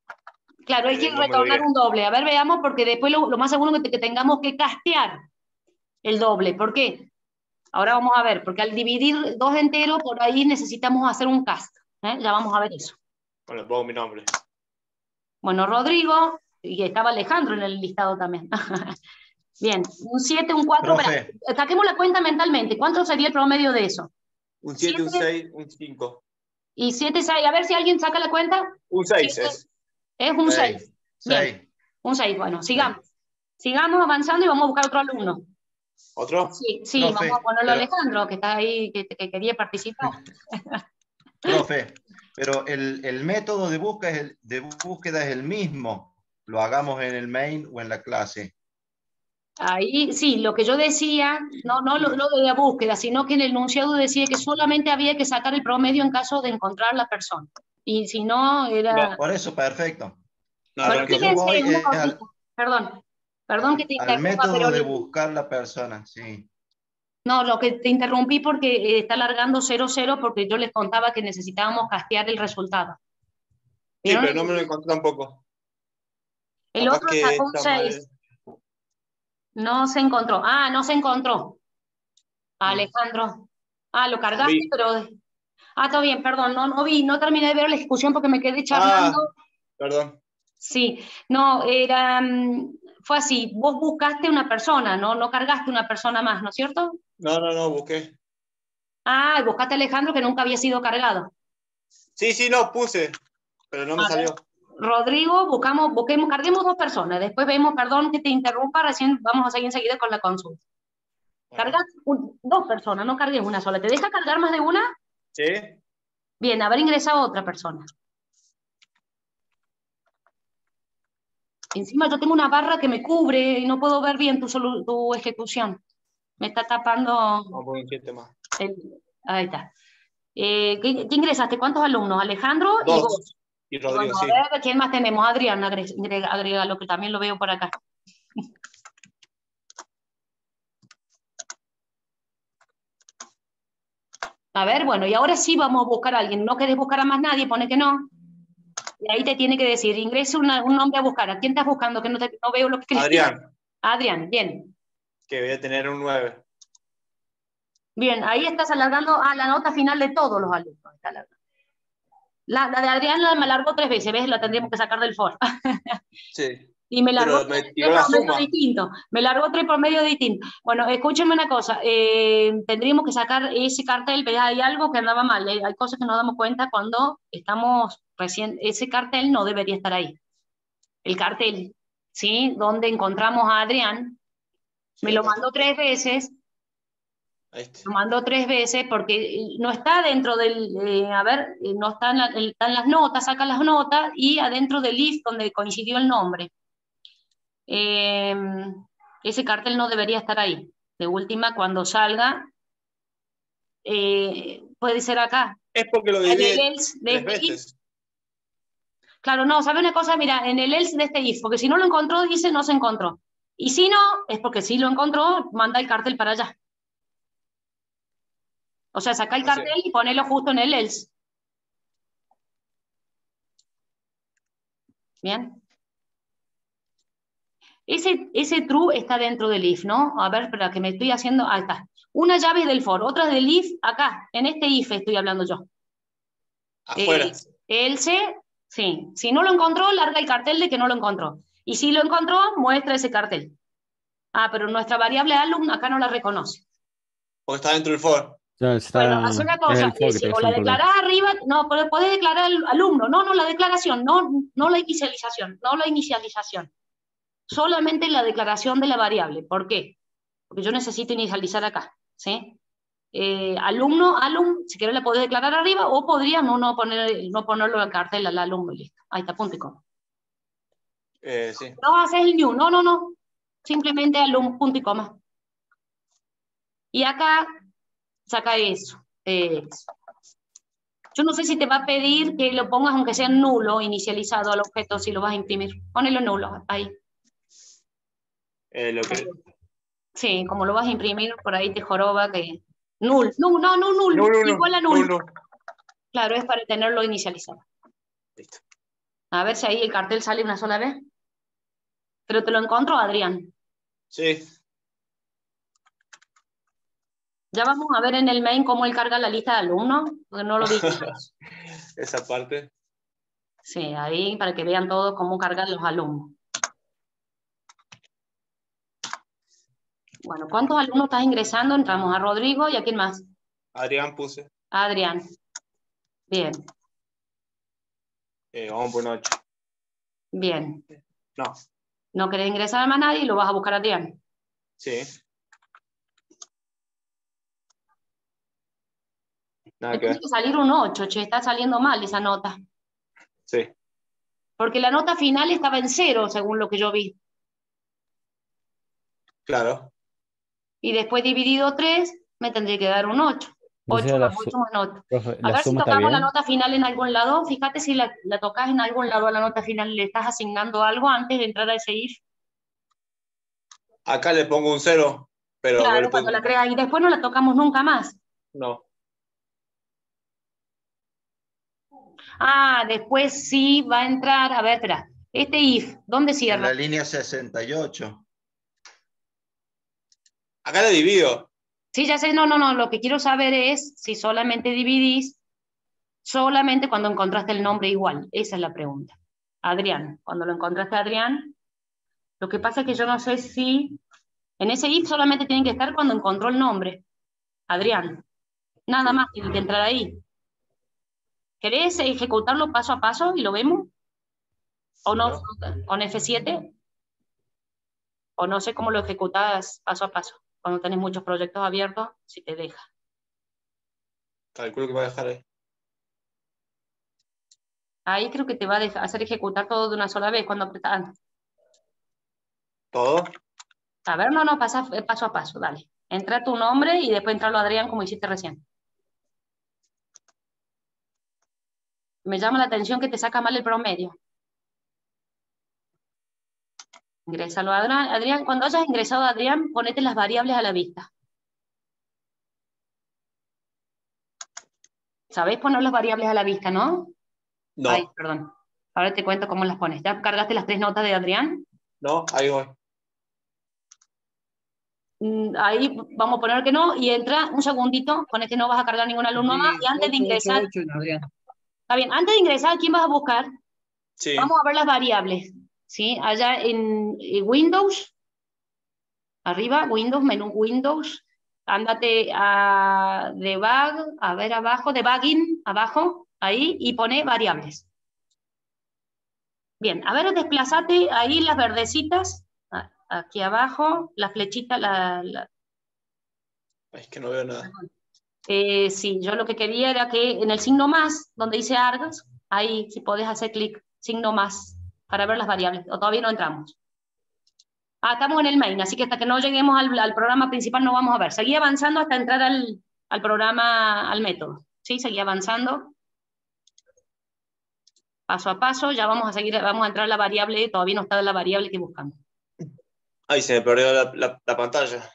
Claro, hay que retornar un doble. A ver, veamos, porque después lo, más seguro es que, tengamos que castear el doble. ¿Por qué? Ahora vamos a ver, porque al dividir dos enteros, por ahí necesitamos hacer un cast. ¿eh? Ya vamos a ver eso. Bueno, pongo mi nombre. Bueno, Rodrigo, y estaba Alejandro en el listado también. Bien, un 7, un 4. saquemos la cuenta mentalmente. ¿Cuánto sería el promedio de eso? Un 7, un 6, un 5. Y 7, 6. A ver si alguien saca la cuenta. Un 6 es. Es un 6. Un 6, bueno, sigamos. Sigamos avanzando y vamos a buscar otro alumno. ¿Otro? Sí, sí vamos a ponerlo a Alejandro, que está ahí, que, que quería participar. Profe, pero el, el método de búsqueda, es el, de búsqueda es el mismo, lo hagamos en el main o en la clase. Ahí sí, lo que yo decía, no, no lo, de la búsqueda, sino que en el enunciado decía que solamente había que sacar el promedio en caso de encontrar la persona. Y si no, era. Por eso, perfecto. Perdón, perdón que te interrumpa. Al método de buscar la persona, sí. No, lo que te interrumpí porque eh, está alargando 0-0 porque yo les contaba que necesitábamos castear el resultado. Sí, pero no me lo encontré tampoco. El otro sacó un 6. No se encontró. Ah, no se encontró. Alejandro. Ah, lo cargaste, pero. Ah, todo bien, perdón. No, no vi, no terminé de ver la ejecución porque me quedé charlando. Ah, perdón. Sí, no, era. Fue así. Vos buscaste una persona, ¿no? No cargaste una persona más, ¿no es cierto? No, no, no, busqué. Ah, buscaste a Alejandro que nunca había sido cargado. Sí, sí, no, puse, pero no me salió. Rodrigo, buscamos, busquemos, carguemos dos personas, después vemos, perdón que te interrumpa, recién vamos a seguir enseguida con la consulta. Cargas dos personas, no cargues una sola. ¿Te deja cargar más de una? Sí. Bien, haber ingresado otra persona. Encima yo tengo una barra que me cubre y no puedo ver bien tu, tu ejecución. Me está tapando... ahí está. Eh, ¿qué, ingresaste? ¿Cuántos alumnos? ¿Alejandro? Dos. Y vos. Y Rodrigo, sí. A ver, ¿quién más tenemos? Adrián, agrega, lo que también lo veo por acá. A ver, bueno, y ahora sí vamos a buscar a alguien. No querés buscar a más nadie, pone que no. Y ahí te tiene que decir, ingrese un nombre a buscar. ¿A quién estás buscando? Que no, no veo lo que. Adrián. Adrián, bien. Que voy a tener un 9. Bien, ahí estás alargando a la nota final de todos los alumnos. La, de Adrián la me alargó tres veces, ¿ves? La tendríamos que sacar del foro. sí. Y me largó tres por medio distinto. Me largó tres por medio distinto. Bueno, escúchenme una cosa. Eh, tendríamos que sacar ese cartel, pero hay algo que andaba mal. Hay cosas que nos damos cuenta cuando estamos recién. Ese cartel no debería estar ahí. El cartel, ¿sí? Donde encontramos a Adrián. Me lo mandó tres veces lo mandó tres veces porque no está dentro del, eh, a ver, eh, no está en, están las notas, saca las notas y adentro del list donde coincidió el nombre. Em, ese cartel no debería estar ahí. De última, cuando salga, eh, puede ser acá. Es porque lo divide tres este veces. Claro, no, ¿sabe una cosa? Mira, en el else de este if, porque si no lo encontró, dice no se encontró. Y si no, es porque si lo encontró, manda el cartel para allá. O sea, saca el cartel y ponelo justo en el else. Bien. Ese, ese true está dentro del if, ¿no? A ver, espera, que me estoy haciendo. Ahí está. Una llave del for, otra del if, acá, en este if estoy hablando yo. Afuera. Eh, else, sí. Si no lo encontró, larga el cartel de que no lo encontró. Y si lo encontró, muestra ese cartel. Ah, pero nuestra variable alumno acá no la reconoce. Porque está dentro del for bueno, haz una cosa, o la declarás arriba, no, puedes declarar al alumno, no, no, la declaración, no, no la inicialización, no la inicialización, solamente la declaración de la variable. ¿Por qué? Porque yo necesito inicializar acá, ¿sí? Eh, alumno, alum, si quieres la podés declarar arriba, o podría no, no, poner, no ponerlo en cartel al alumno y listo. Ahí está, punto y coma. Eh, sí. No haces el new, no, no, no, simplemente alumno, punto y coma. Y acá saca eso. yo no sé si te va a pedir que lo pongas aunque sea nulo, inicializado al objeto, si lo vas a imprimir. Ponelo nulo, ahí. Eh, lo que... Sí, como lo vas a imprimir, por ahí te joroba que... Null, no, no, no, null, igual a null. Claro, es para tenerlo inicializado. Listo. A ver si ahí el cartel sale una sola vez. Pero te lo encontró, Adrián. Sí. Ya vamos a ver en el main cómo él carga la lista de alumnos, porque no lo vi. Esa parte. Sí, ahí para que vean todos cómo cargan los alumnos. Bueno, ¿cuántos alumnos estás ingresando? Entramos a Rodrigo y a quién más. Adrián puse. Adrián. Bien. Eh, vamos por noche. Bien. No. ¿No querés ingresar a más nadie y lo vas a buscar a Adrián? Sí. Tiene que salir un 8, che, está saliendo mal esa nota. Sí. Porque la nota final estaba en cero, según lo que yo vi. Claro. Y después dividido 3, me tendría que dar un 8. 8, más 8 más nota. a ver si tocamos la nota final en algún lado. Fíjate si la, la tocas en algún lado a la nota final, le estás asignando algo antes de entrar a ese if. Acá le pongo un 0, pero... Claro, cuando la creas y después no la tocamos nunca más. No. Ah, después sí va a entrar, a ver, espera, este if, ¿dónde cierra? En la línea 68. Acá la divido. Sí, ya sé, no, no, no, lo que quiero saber es si solamente dividís, solamente cuando encontraste el nombre igual, esa es la pregunta. Adrián, cuando lo encontraste Adrián, lo que pasa es que yo no sé si, en ese if solamente tienen que estar cuando encontró el nombre, Adrián, nada más tiene que entrar ahí. ¿Querés ejecutarlo paso a paso y lo vemos? ¿O no? ¿Con F7? ¿O no sé cómo lo ejecutas paso a paso? Cuando tenés muchos proyectos abiertos, si te deja. Calculo que va a dejar ahí. Ahí creo que te va a hacer ejecutar todo de una sola vez cuando apretas. ¿Todo? A ver, no, no, pasa eh, paso a paso, dale. Entra tu nombre y después entrarlo Adrián como hiciste recién. me llama la atención que te saca mal el promedio. Ingrésalo a Adrián. Cuando hayas ingresado a Adrián, ponete las variables a la vista. ¿Sabéis poner las variables a la vista, no? No. Ay, perdón. Ahora te cuento cómo las pones. ¿Ya cargaste las tres notas de Adrián? No, ahí voy. Mm, ahí vamos a poner que no y entra un segundito, con este no vas a cargar ningún alumno más y antes de ingresar... Está bien, antes de ingresar, ¿quién vas a buscar? Sí. Vamos a ver las variables. ¿Sí? Allá en Windows, arriba, Windows, menú Windows, ándate a debug, a ver abajo, debugging, abajo, ahí, y pone variables. Bien, a ver, desplazate ahí las verdecitas, aquí abajo, la flechita, la... Es que no veo nada. Eh, sí, yo lo que quería era que en el signo más, donde dice argas, ahí si podés hacer clic, signo más, para ver las variables, o todavía no entramos. Ah, estamos en el main, así que hasta que no lleguemos al, programa principal no vamos a ver. Seguí avanzando hasta entrar al, al programa, al método. ¿Sí? Seguí avanzando. Paso a paso, ya vamos a seguir, vamos a entrar a la variable, todavía no está la variable que buscamos. Ahí se me perdió la, pantalla.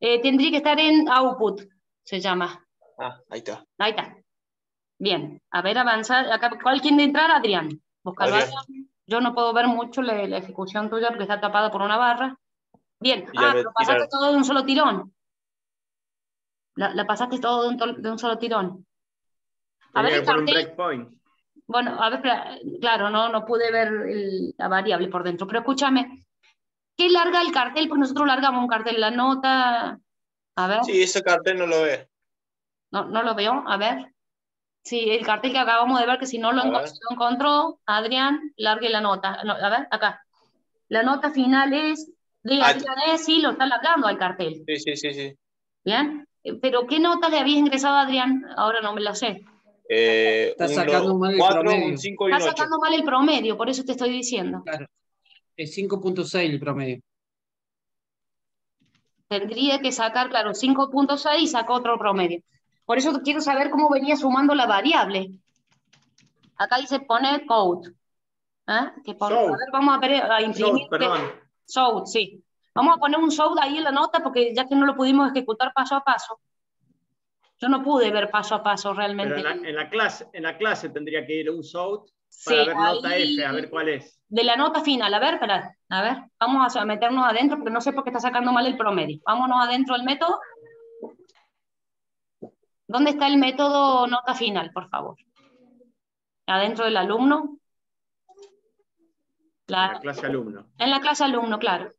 Eh, tendría que estar en output, se llama. Ah, ahí está. Ahí está. Bien, a ver, avanza. ¿Cuál quiere entrar? Adrián. Yo no puedo ver mucho la, ejecución tuya porque está tapada por una barra. Bien, ah, pero pasaste todo de un solo tirón. La, pasaste todo de un, solo tirón. A ver, el cartel. Bueno, a ver, claro, no, no pude ver la variable por dentro, pero escúchame, ¿qué larga el cartel? Pues nosotros largamos un cartel, la nota, a ver. Sí, ese cartel no lo ve. No, no lo veo, a ver. Sí, el cartel que acabamos de ver, que si no lo, encontró, Adrián, largue la nota. a ver, acá. La nota final es de ah, Adrián, sí, lo está largando al cartel. Sí, sí, sí, sí. Bien, pero ¿qué nota le habías ingresado a Adrián? Ahora no me lo sé. Eh, está sacando mal el promedio. está sacando mal el promedio, por eso te estoy diciendo. Claro. Es 5.6 el promedio. Tendría que sacar, claro, 5.6 y sacó otro promedio. Por eso quiero saber cómo venía sumando la variable. Acá dice poner code. ¿Eh? vamos a, ver, a imprimir. Sound, sí. Vamos a poner un sound ahí en la nota porque ya que no lo pudimos ejecutar paso a paso. Yo no pude ver paso a paso realmente. Pero en la, clase, en la clase tendría que ir un sound para ver nota F, a ver cuál es. De la nota final, a ver, espera, a ver, vamos a meternos adentro porque no sé por qué está sacando mal el promedio. Vámonos adentro del método ¿Dónde está el método nota final, por favor? ¿Adentro del alumno? En la clase alumno. En la clase alumno, claro.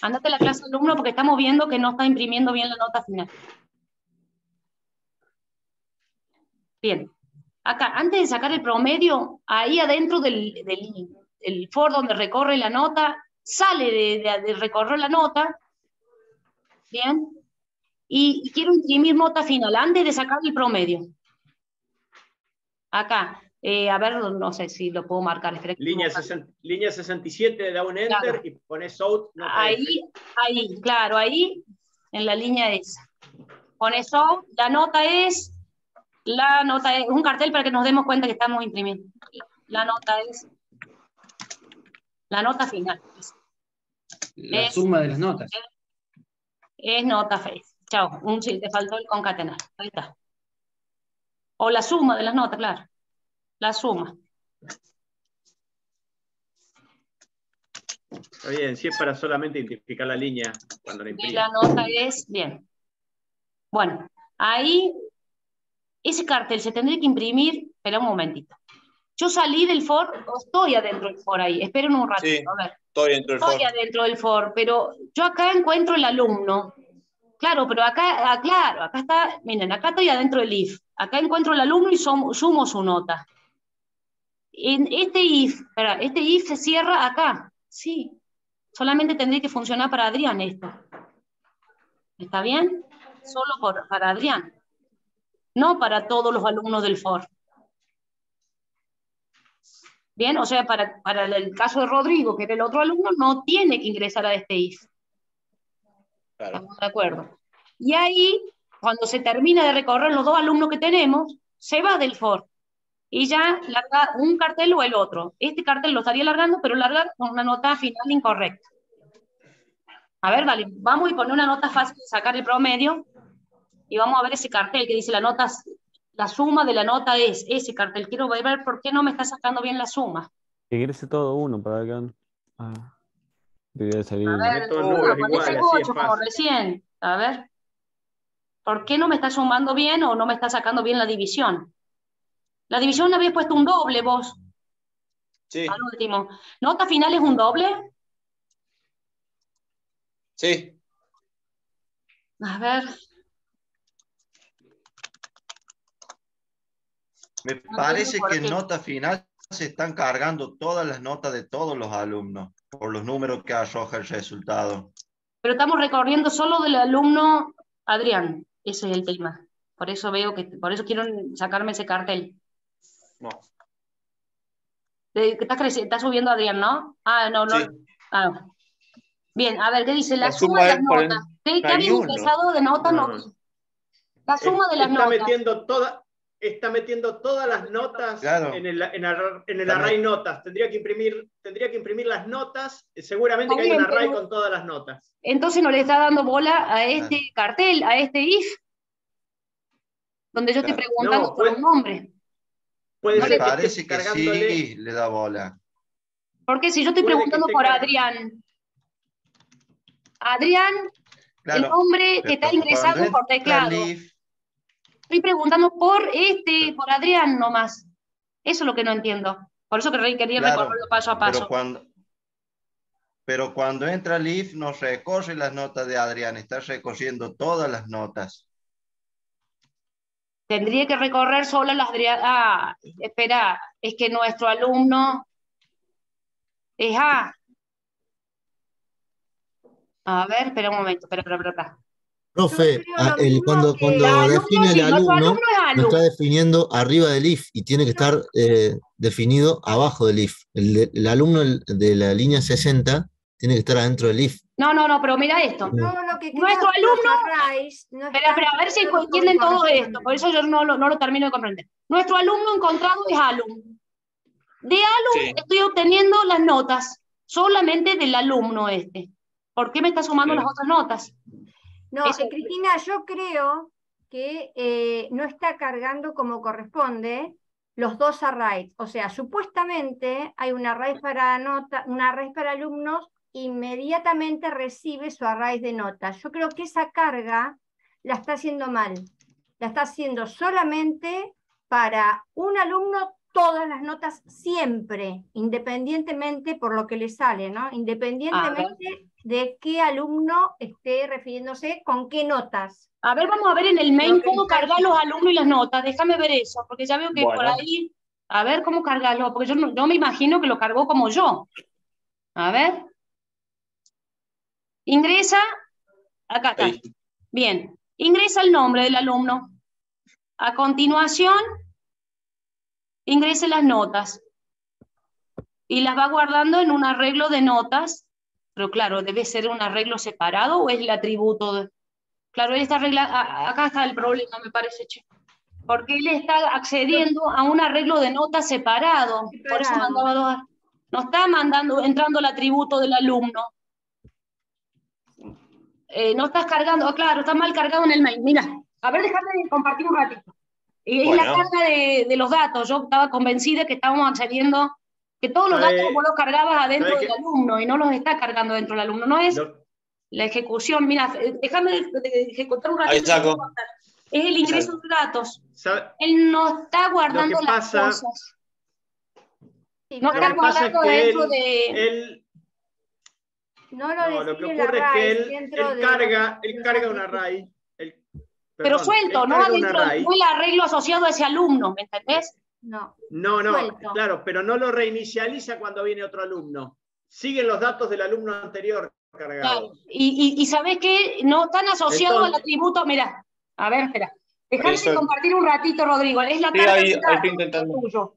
Andate a la clase alumno porque estamos viendo que no está imprimiendo bien la nota final. Bien. Acá, antes de sacar el promedio, ahí adentro del, del for donde recorre la nota, sale de, de recorrer la nota. Bien y quiero imprimir nota final antes de sacar el promedio. Acá, Eh, a ver, no sé si lo puedo marcar. Línea, línea 67, da un enter y pones out. ahí, ahí, claro, ahí, en la línea esa. Pones out, la nota es, la nota es, un cartel para que nos demos cuenta que estamos imprimiendo. La nota es, la nota final. La suma de las notas. Es, nota face. Chao, un sí, te faltó el concatenar. Ahí está. O la suma de las notas, claro la suma. Está bien, si es para solamente identificar la línea cuando la imprime. la nota es, bien. Bueno, ahí ese cartel se tendría que imprimir, espera un momentito. Yo salí del for, o estoy adentro del for ahí, esperen un ratito, a ver. Estoy dentro del estoy adentro del for, pero yo acá encuentro el alumno. Claro, pero acá, ah, claro, acá está, miren, acá estoy adentro del if. Acá encuentro el alumno y sumo su nota. En este if, este if se cierra acá. Sí, solamente tendría que funcionar para Adrián esto. ¿Está bien? Solo para Adrián. No para todos los alumnos del FOR. Bien, o sea, para, para el caso de Rodrigo, que era el otro alumno, no tiene que ingresar a este if. Estamos de acuerdo. Y ahí, cuando se termina de recorrer los dos alumnos que tenemos, se va del FOR y ya larga un cartel o el otro. Este cartel lo estaría largando, pero larga con una nota final incorrecta. A ver, dale, vamos y poner una nota fácil de sacar el promedio y vamos a ver ese cartel que dice la nota, la suma de la nota es ese cartel. Quiero ver por qué no me está sacando bien la suma. Que ingrese todo uno para que... Ah, debería salir. A ver, como recién. A ver. ¿Por qué no me está sumando bien o no me está sacando bien la división? La división había puesto un doble vos. Sí. Al último. ¿Nota final es un doble? Sí. A ver. Me parece que en nota final se están cargando todas las notas de todos los alumnos por los números que arroja el resultado. Pero estamos recorriendo solo del alumno Adrián. Ese es el tema. Por eso veo que, por eso quiero sacarme ese cartel. No. Estás, estás subiendo Adrián, ¿no? Ah, no, no. Ah, Bien, a ver, ¿qué dice? La, suma, de las notas. ¿Qué, había empezado de nota? No. La suma de las está notas. Metiendo toda, está metiendo todas las notas en el, en, en el array notas. Tendría que imprimir, tendría que imprimir las notas. Seguramente que hay un array con todas las notas. Entonces no le está dando bola a este cartel, a este if, donde yo estoy preguntando por un nombre. Puede ser parece que, sí le da bola. Porque si yo estoy preguntando por Adrián, Adrián, el hombre que está ingresando por teclado. Estoy preguntando por este, por Adrián nomás. Eso es lo que no entiendo. Por eso que quería recorrerlo paso a paso. Pero cuando, pero cuando entra Leaf no recorre las notas de Adrián, está recorriendo todas las notas. Tendría que recorrer solo las... Ah, espera, es que nuestro alumno es A. A ver, espera un momento, espera, espera, espera. Profe, cuando, cuando define el alumno, lo está definiendo arriba del if y tiene que estar eh, definido abajo del if. El, alumno de la línea 60 tiene que estar adentro del if. No, no, no, pero mira esto. Nuestro alumno. espera, espera, a ver si entienden todo esto. Por eso yo no lo, no lo termino de comprender. Nuestro alumno encontrado es alum. De alum estoy obteniendo las notas solamente del alumno este. ¿Por qué me está sumando las otras notas? No, Cristina, yo creo que eh, no está cargando como corresponde los dos arrays. O sea, supuestamente hay un array para nota, un array para alumnos inmediatamente recibe su array de notas. Yo creo que esa carga la está haciendo mal. La está haciendo solamente para un alumno todas las notas siempre, independientemente por lo que le sale, ¿no? Independientemente de qué alumno esté refiriéndose con qué notas. A ver, vamos a ver en el main cómo cargar los alumnos y las notas. Déjame ver eso, porque ya veo que por ahí, a ver cómo cargarlo, porque yo, no, me imagino que lo cargó como yo. A ver. Ingresa, acá está. Bien, ingresa el nombre del alumno. A continuación, ingrese las notas y las va guardando en un arreglo de notas, pero claro, debe ser un arreglo separado o es el atributo. De... Claro, esta regla, acá está el problema, me parece, che. Porque él está accediendo a un arreglo de notas separado. Por eso mandaba dos. No está mandando, entrando el atributo del alumno. Eh, no estás cargando, claro, está mal cargado en el mail. Mira, a ver, déjame compartir un ratito. Es la carga de, los datos. Yo estaba convencida que estábamos accediendo, que todos los datos vos los cargabas adentro del alumno y no los está cargando dentro del alumno. No es la ejecución. Mira, eh, déjame ejecutar un ratito. Es el ingreso de datos. Él no está guardando las cosas. no está guardando dentro de. no lo, lo que ocurre es que él, carga, él carga un array pero suelto, no adentro el arreglo asociado a ese alumno, ¿me entendés? No. No, no, claro, pero no lo reinicializa cuando viene otro alumno. Siguen los datos del alumno anterior cargados. Y, y, sabés que no están asociados al atributo, mira, a ver, espera. Déjame de compartir un ratito, Rodrigo. Es la carga de datos.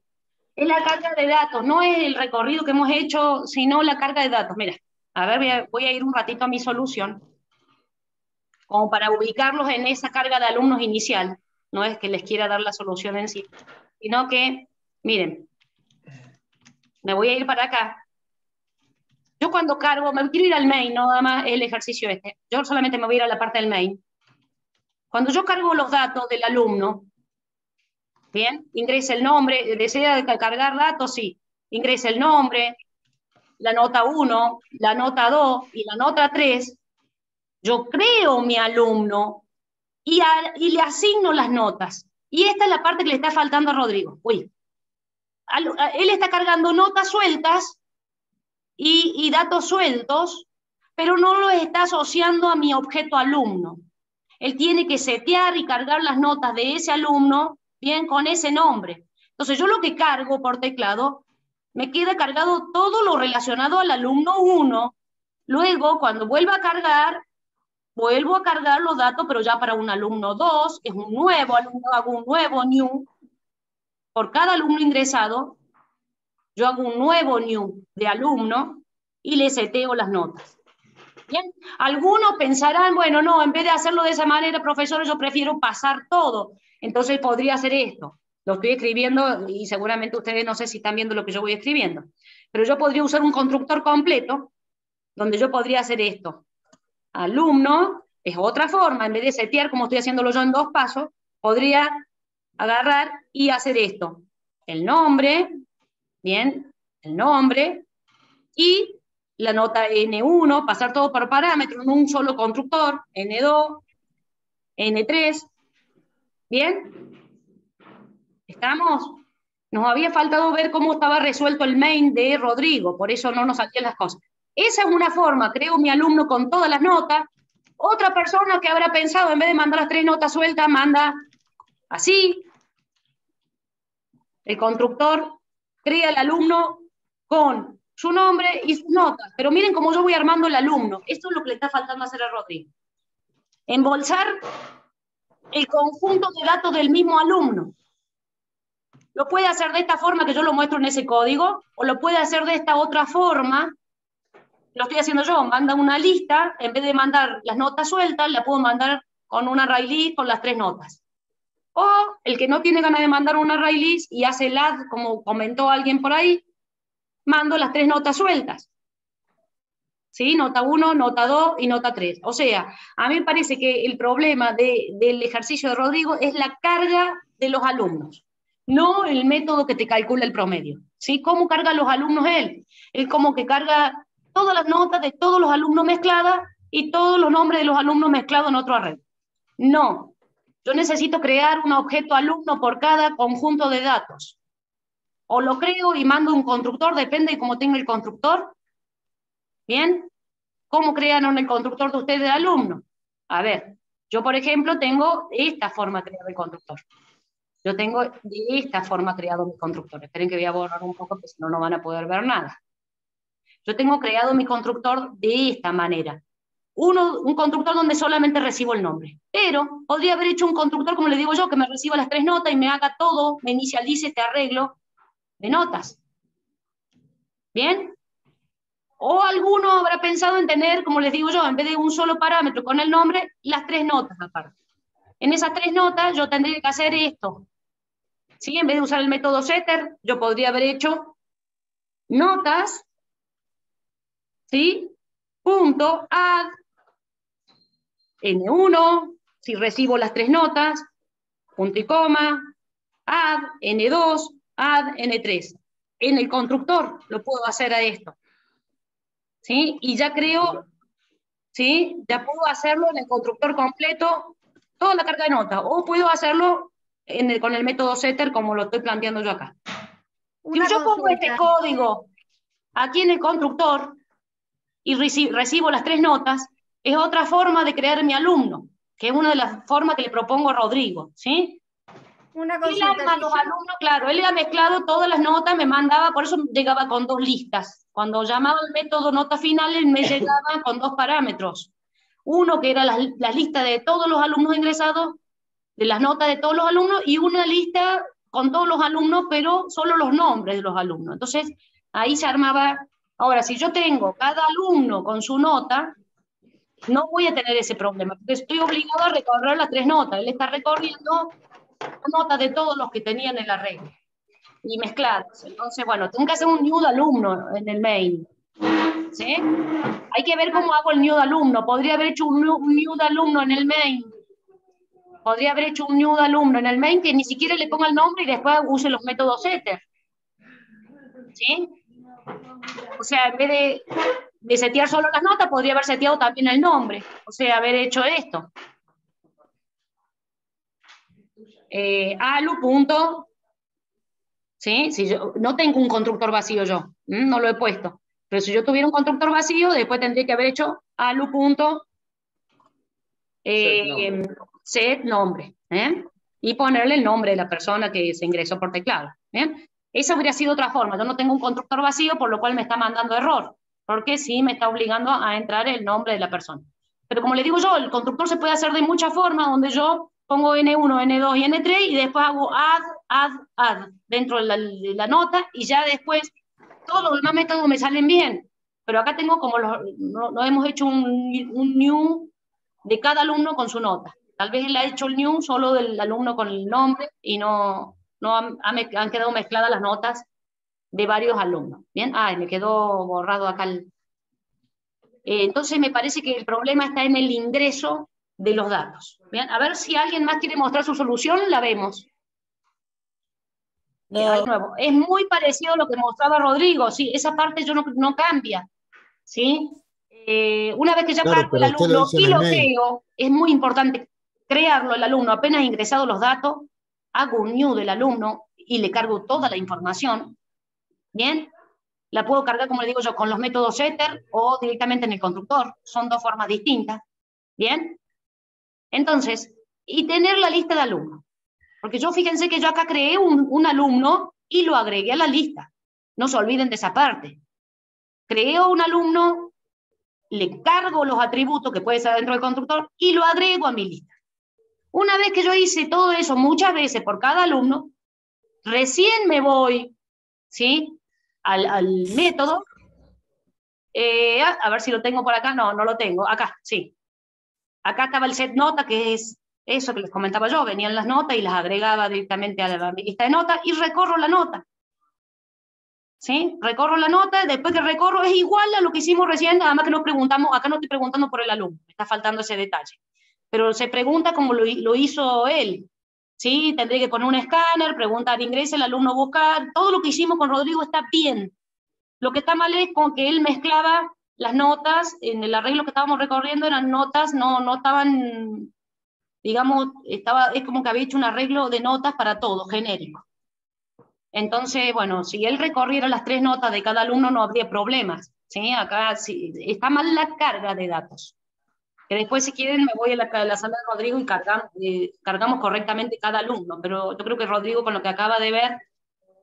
Es la carga de datos, no es el recorrido que hemos hecho, sino la carga de datos. Mira, a ver, voy a ir un ratito a mi solución como para ubicarlos en esa carga de alumnos inicial. No es que les quiera dar la solución en sí, sino que, miren, me voy a ir para acá. Yo cuando cargo, me quiero ir al main, no nada más el ejercicio este. Yo solamente me voy a ir a la parte del main. Cuando yo cargo los datos del alumno, bien, ingresa el nombre, desea cargar datos, sí, ingresa el nombre, la nota 1, la nota 2 y la nota 3, yo creo mi alumno y, le asigno las notas. Y esta es la parte que le está faltando a Rodrigo. Uy, él está cargando notas sueltas y, datos sueltos, pero no lo está asociando a mi objeto alumno. Él tiene que setear y cargar las notas de ese alumno, bien, con ese nombre. Entonces yo lo que cargo por teclado, me queda cargado todo lo relacionado al alumno 1. Luego, cuando vuelva a cargar, vuelvo a cargar los datos, pero ya para un alumno 2, es un nuevo alumno, hago un nuevo new. Por cada alumno ingresado, yo hago un nuevo new de alumno y le seteo las notas. Bien, algunos pensarán, bueno, no, en vez de hacerlo de esa manera, profesor, yo prefiero pasar todo. Entonces podría hacer esto. Lo estoy escribiendo y seguramente ustedes no sé si están viendo lo que yo voy escribiendo. Pero yo podría usar un constructor completo donde yo podría hacer esto alumno, es otra forma, en vez de setear como estoy haciéndolo yo en dos pasos, podría agarrar y hacer esto. El nombre, bien, el nombre, y la nota N1, pasar todo por parámetros en un solo constructor, N2, N3, ¿bien? ¿Estamos? Nos había faltado ver cómo estaba resuelto el main de Rodrigo, por eso no nos salían las cosas. Esa es una forma, creo mi alumno con todas las notas. Otra persona que habrá pensado, en vez de mandar las tres notas sueltas, manda así. El constructor crea el alumno con su nombre y sus notas. Pero miren cómo yo voy armando el alumno. Esto es lo que le está faltando hacer a Rodrigo. Embolsar el conjunto de datos del mismo alumno. Lo puede hacer de esta forma que yo lo muestro en ese código, o lo puede hacer de esta otra forma lo estoy haciendo yo, manda una lista, en vez de mandar las notas sueltas, la puedo mandar con una array list con las tres notas. O el que no tiene ganas de mandar una array list y hace el add, como comentó alguien por ahí, mando las tres notas sueltas. ¿Sí? Nota 1, nota 2 y nota 3. O sea, a mí me parece que el problema del ejercicio de Rodrigo es la carga de los alumnos, no el método que te calcula el promedio. ¿Sí? ¿Cómo carga los alumnos él? Él como que carga todas las notas de todos los alumnos mezcladas y todos los nombres de los alumnos mezclados en otro array. No, yo necesito crear un objeto alumno por cada conjunto de datos. O lo creo y mando un constructor, depende de cómo tenga el constructor. ¿Bien? ¿Cómo crearon el constructor de ustedes de alumno? A ver, yo por ejemplo tengo esta forma creada el constructor. Yo tengo de esta forma creado mi constructor. Esperen que voy a borrar un poco, porque si no, no van a poder ver nada. Yo tengo creado mi constructor de esta manera. uno, un constructor donde solamente recibo el nombre. Pero podría haber hecho un constructor, como le digo yo, que me reciba las tres notas y me haga todo, me inicialice este arreglo de notas. ¿Bien? O alguno habrá pensado en tener, como les digo yo, en vez de un solo parámetro con el nombre, las tres notas aparte. En esas tres notas yo tendría que hacer esto. ¿Sí? En vez de usar el método setter, yo podría haber hecho notas, ¿sí? Punto, add, N1, si recibo las tres notas, punto y coma, add, N2, add, N3. En el constructor lo puedo hacer a esto. ¿Sí? Y ya creo, ¿sí? Ya puedo hacerlo en el constructor completo, toda la carga de notas, o puedo hacerlo con el método setter como lo estoy planteando yo acá. si yo pongo este código aquí en el constructor y recibo las tres notas, es otra forma de crear mi alumno, que es una de las formas que le propongo a Rodrigo, ¿sí? Una él arma los alumnos, claro, él ha mezclado todas las notas, me mandaba, por eso llegaba con dos listas. Cuando llamaba el método nota final, él me llegaba con dos parámetros. Uno que era la, la lista de todos los alumnos ingresados, de las notas de todos los alumnos, y una lista con todos los alumnos, pero solo los nombres de los alumnos. Entonces, ahí se armaba. Ahora, si yo tengo cada alumno con su nota, no voy a tener ese problema, porque estoy obligado a recorrer las tres notas. Él está recorriendo notas de todos los que tenían el arreglo y mezcladas. Entonces, bueno, tengo que hacer un new alumno en el main. ¿Sí? Hay que ver cómo hago el new alumno. Podría haber hecho un new, alumno en el main. Podría haber hecho un new alumno en el main que ni siquiera le ponga el nombre y después use los métodos setter. ¿Sí? O sea, en vez de de setear solo las notas, podría haber seteado también el nombre, o sea, haber hecho esto. Eh, alu punto, ¿sí? Si yo, no tengo un constructor vacío yo, no lo he puesto, pero si yo tuviera un constructor vacío, después tendría que haber hecho alu punto eh, set nombre, ¿eh? y ponerle el nombre de la persona que se ingresó por teclado. Esa habría sido otra forma. Yo no tengo un constructor vacío, por lo cual me está mandando error porque sí me está obligando a entrar el nombre de la persona. Pero como le digo yo, el constructor se puede hacer de muchas formas, donde yo pongo N1, N2 y N3 y después hago add, add, add dentro de la, nota y ya después todos los demás métodos me salen bien. Pero acá tengo como los, no, hemos hecho un, un, new de cada alumno con su nota. Tal vez él ha hecho el new solo del alumno con el nombre y no, no han, han quedado mezcladas las notas de varios alumnos. Bien, ay, me quedó borrado acá el... Eh, entonces me parece que el problema está en el ingreso de los datos. Bien, a ver si alguien más quiere mostrar su solución, la vemos. Es muy parecido a lo que mostraba Rodrigo, sí, esa parte yo no, no cambia, ¿sí? Eh, una vez que ya claro, el alumno y lo creo, es muy importante crearlo el alumno, apenas ingresado los datos, hago un new del alumno y le cargo toda la información, ¿Bien? La puedo cargar, como le digo yo, con los métodos setter o directamente en el constructor. Son dos formas distintas. ¿Bien? Entonces, y tener la lista de alumnos. Porque yo fíjense que yo acá creé un, un alumno y lo agregué a la lista. No se olviden de esa parte. Creo un alumno, le cargo los atributos que puede ser dentro del constructor y lo agrego a mi lista. Una vez que yo hice todo eso muchas veces por cada alumno, recién me voy, ¿sí? al, método. Eh, a ver si lo tengo por acá. No, no lo tengo. Acá, sí. Acá estaba el set nota, que es eso que les comentaba yo. Venían las notas y las agregaba directamente a la lista de notas y recorro la nota. ¿Sí? Recorro la nota, después que recorro es igual a lo que hicimos recién, además que nos preguntamos, acá no estoy preguntando por el alumno, me está faltando ese detalle, pero se pregunta como lo, hizo él, ¿sí? Tendré que poner un escáner, preguntar, ingresa el alumno buscar, todo lo que hicimos con Rodrigo está bien. Lo que está mal es con que él mezclaba las notas, en el arreglo que estábamos recorriendo eran notas, no, no estaban, digamos, estaba, es como que había hecho un arreglo de notas para todo, genérico. Entonces, bueno, si él recorriera las tres notas de cada alumno no habría problemas. ¿sí? Acá sí, está mal la carga de datos que después si quieren me voy a la, sala de Rodrigo y cargamos, eh, cargamos correctamente cada alumno, pero yo creo que Rodrigo con lo que acaba de ver,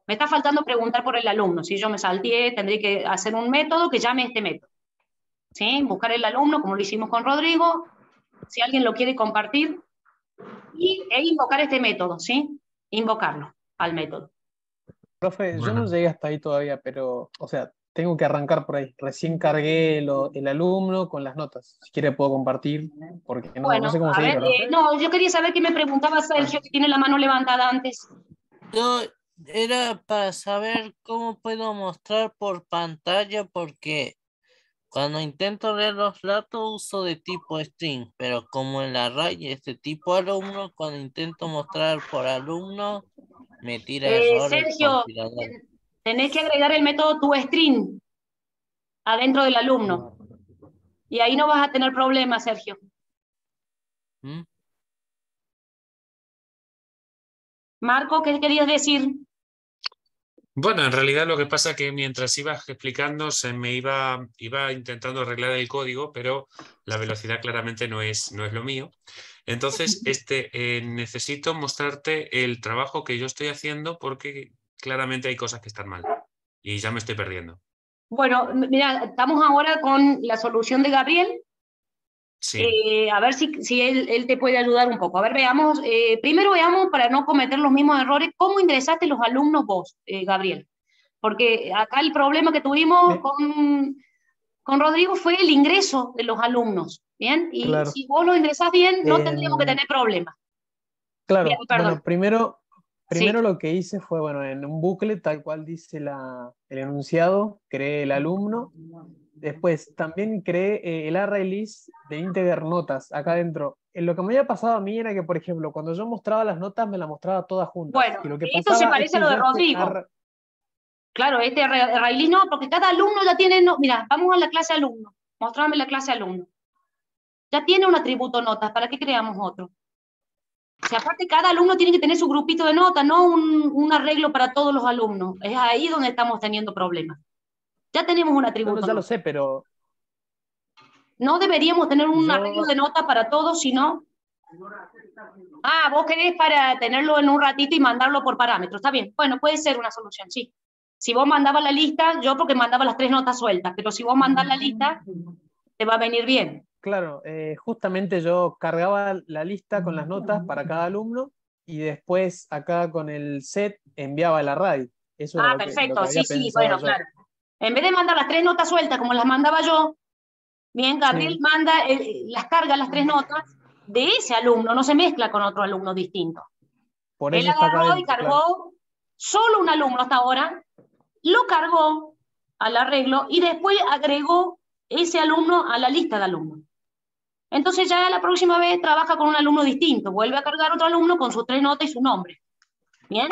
me está faltando preguntar por el alumno, si yo me salté, tendré que hacer un método que llame este método. ¿sí? Buscar el alumno, como lo hicimos con Rodrigo, si alguien lo quiere compartir, y, e invocar este método, ¿sí? Invocarlo al método. Profe, yo no llegué hasta ahí todavía, pero, o sea, tengo que arrancar por ahí. Recién cargué el alumno con las notas. Si quiere puedo compartir, porque no, sé cómo se eh, no, yo quería saber qué me preguntaba Sergio, que tiene la mano levantada antes. Yo era para saber cómo puedo mostrar por pantalla, porque cuando intento leer los datos uso de tipo string, pero como en la array es de tipo alumno, cuando intento mostrar por alumno, me tira eh, Sergio, tenés que agregar el método toString adentro del alumno. Y ahí no vas a tener problemas, Sergio. ¿Mm? Marco, ¿qué querías decir? Bueno, en realidad lo que pasa es que mientras ibas explicando se me iba, iba intentando arreglar el código, pero la velocidad claramente no es, no es lo mío. Entonces, este, eh, necesito mostrarte el trabajo que yo estoy haciendo porque claramente hay cosas que están mal y ya me estoy perdiendo. Bueno, mira, estamos ahora con la solución de Gabriel. Sí. Eh, a ver si, si él, él, te puede ayudar un poco. A ver, veamos, eh, primero veamos para no cometer los mismos errores, cómo ingresaste los alumnos vos, eh, Gabriel. Porque acá el problema que tuvimos con, con Rodrigo fue el ingreso de los alumnos, ¿bien? Y si vos lo ingresás bien, no tendríamos que tener problemas. Claro, bueno, primero, primero lo que hice fue, bueno, en un bucle, tal cual dice la, el enunciado, creé el alumno, Después, también creé eh, el array list de integer notas acá adentro. En lo que me había pasado a mí era que, por ejemplo, cuando yo mostraba las notas, me las mostraba todas juntas. Bueno, y lo que esto se parece a lo de Rodrigo. Claro, este array list no, porque cada alumno ya tiene, no, mira, vamos a la clase alumno, mostrame la clase alumno. Ya tiene un atributo notas, ¿para qué creamos otro? O sea, aparte cada alumno tiene que tener su grupito de notas, no un, un arreglo para todos los alumnos. Es ahí donde estamos teniendo problemas. Ya tenemos un atributo. ya lo sé, pero... No deberíamos tener un arreglo de notas para todos, sino... Ah, vos querés para tenerlo en un ratito y mandarlo por parámetros. Está bien. Bueno, puede ser una solución, sí. Si vos mandabas la lista, yo porque mandaba las tres notas sueltas, pero si vos mandás la lista, te va a venir bien. Claro, eh, justamente yo cargaba la lista con las notas para cada alumno y después acá con el set enviaba el array. Eso ah, perfecto, sí, sí, bueno, claro. En vez de mandar las tres notas sueltas como las mandaba yo, bien, Gabriel manda, las carga las tres notas de ese alumno, no se mezcla con otro alumno distinto. Por Él agarró y cargó solo un alumno hasta ahora, lo cargó al arreglo y después agregó ese alumno a la lista de alumnos. Entonces ya la próxima vez trabaja con un alumno distinto, vuelve a cargar otro alumno con sus tres notas y su nombre. ¿Bien?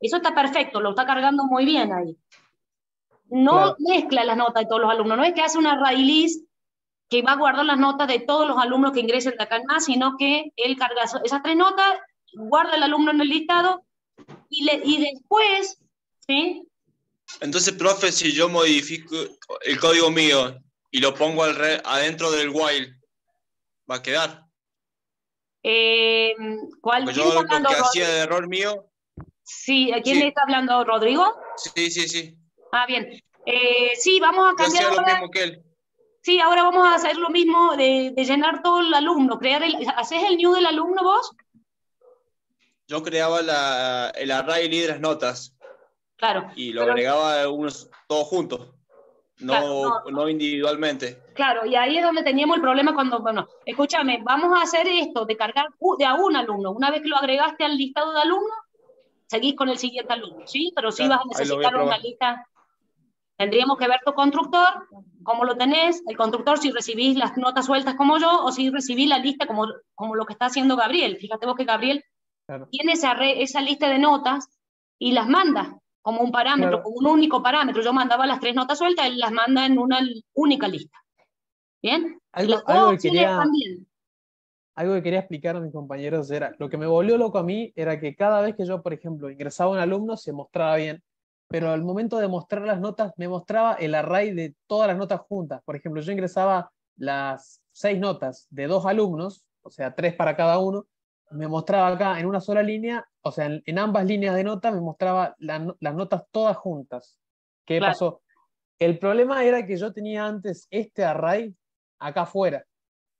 Eso está perfecto, lo está cargando muy bien ahí no mezcla las notas de todos los alumnos, no es que hace una raíz que va a guardar las notas de todos los alumnos que ingresen de acá en más, sino que él carga esas tres notas, guarda el alumno en el listado y, le, y después, ¿sí? Entonces, profe, si yo modifico el código mío y lo pongo al adentro del while, ¿va a quedar? Eh, ¿Cuál pues yo lo que hacía de error mío. Sí, ¿a quién le está hablando? ¿Rodrigo? Sí, sí, sí. Ah, bien. Eh, sí, vamos a cambiar. ahora. Sí, ahora vamos a hacer lo mismo de, llenar todo el alumno. Crear el, ¿Haces el new del alumno vos? Yo creaba la, el array de las notas. Claro. Y lo agregaba unos, todos juntos. No, no, individualmente. Claro, y ahí es donde teníamos el problema cuando, bueno, escúchame, vamos a hacer esto de cargar de a un alumno. Una vez que lo agregaste al listado de alumnos, seguís con el siguiente alumno, ¿sí? Pero sí vas a necesitar una lista Tendríamos que ver tu constructor, cómo lo tenés, el constructor si recibís las notas sueltas como yo o si recibís la lista como, como lo que está haciendo Gabriel. Fíjate vos que Gabriel tiene esa, esa lista de notas y las manda como un parámetro, como un único parámetro. Yo mandaba las tres notas sueltas, él las manda en una única lista. ¿Bien? Algo, que quería, algo que quería explicar a mis compañeros era, lo que me volvió loco a mí era que cada vez que yo, por ejemplo, ingresaba un alumno, se mostraba bien pero al momento de mostrar las notas me mostraba el array de todas las notas juntas. Por ejemplo, yo ingresaba las seis notas de dos alumnos, o sea, tres para cada uno, me mostraba acá en una sola línea, o sea, en, ambas líneas de notas me mostraba las notas todas juntas. ¿Qué pasó? El problema era que yo tenía antes este array acá afuera.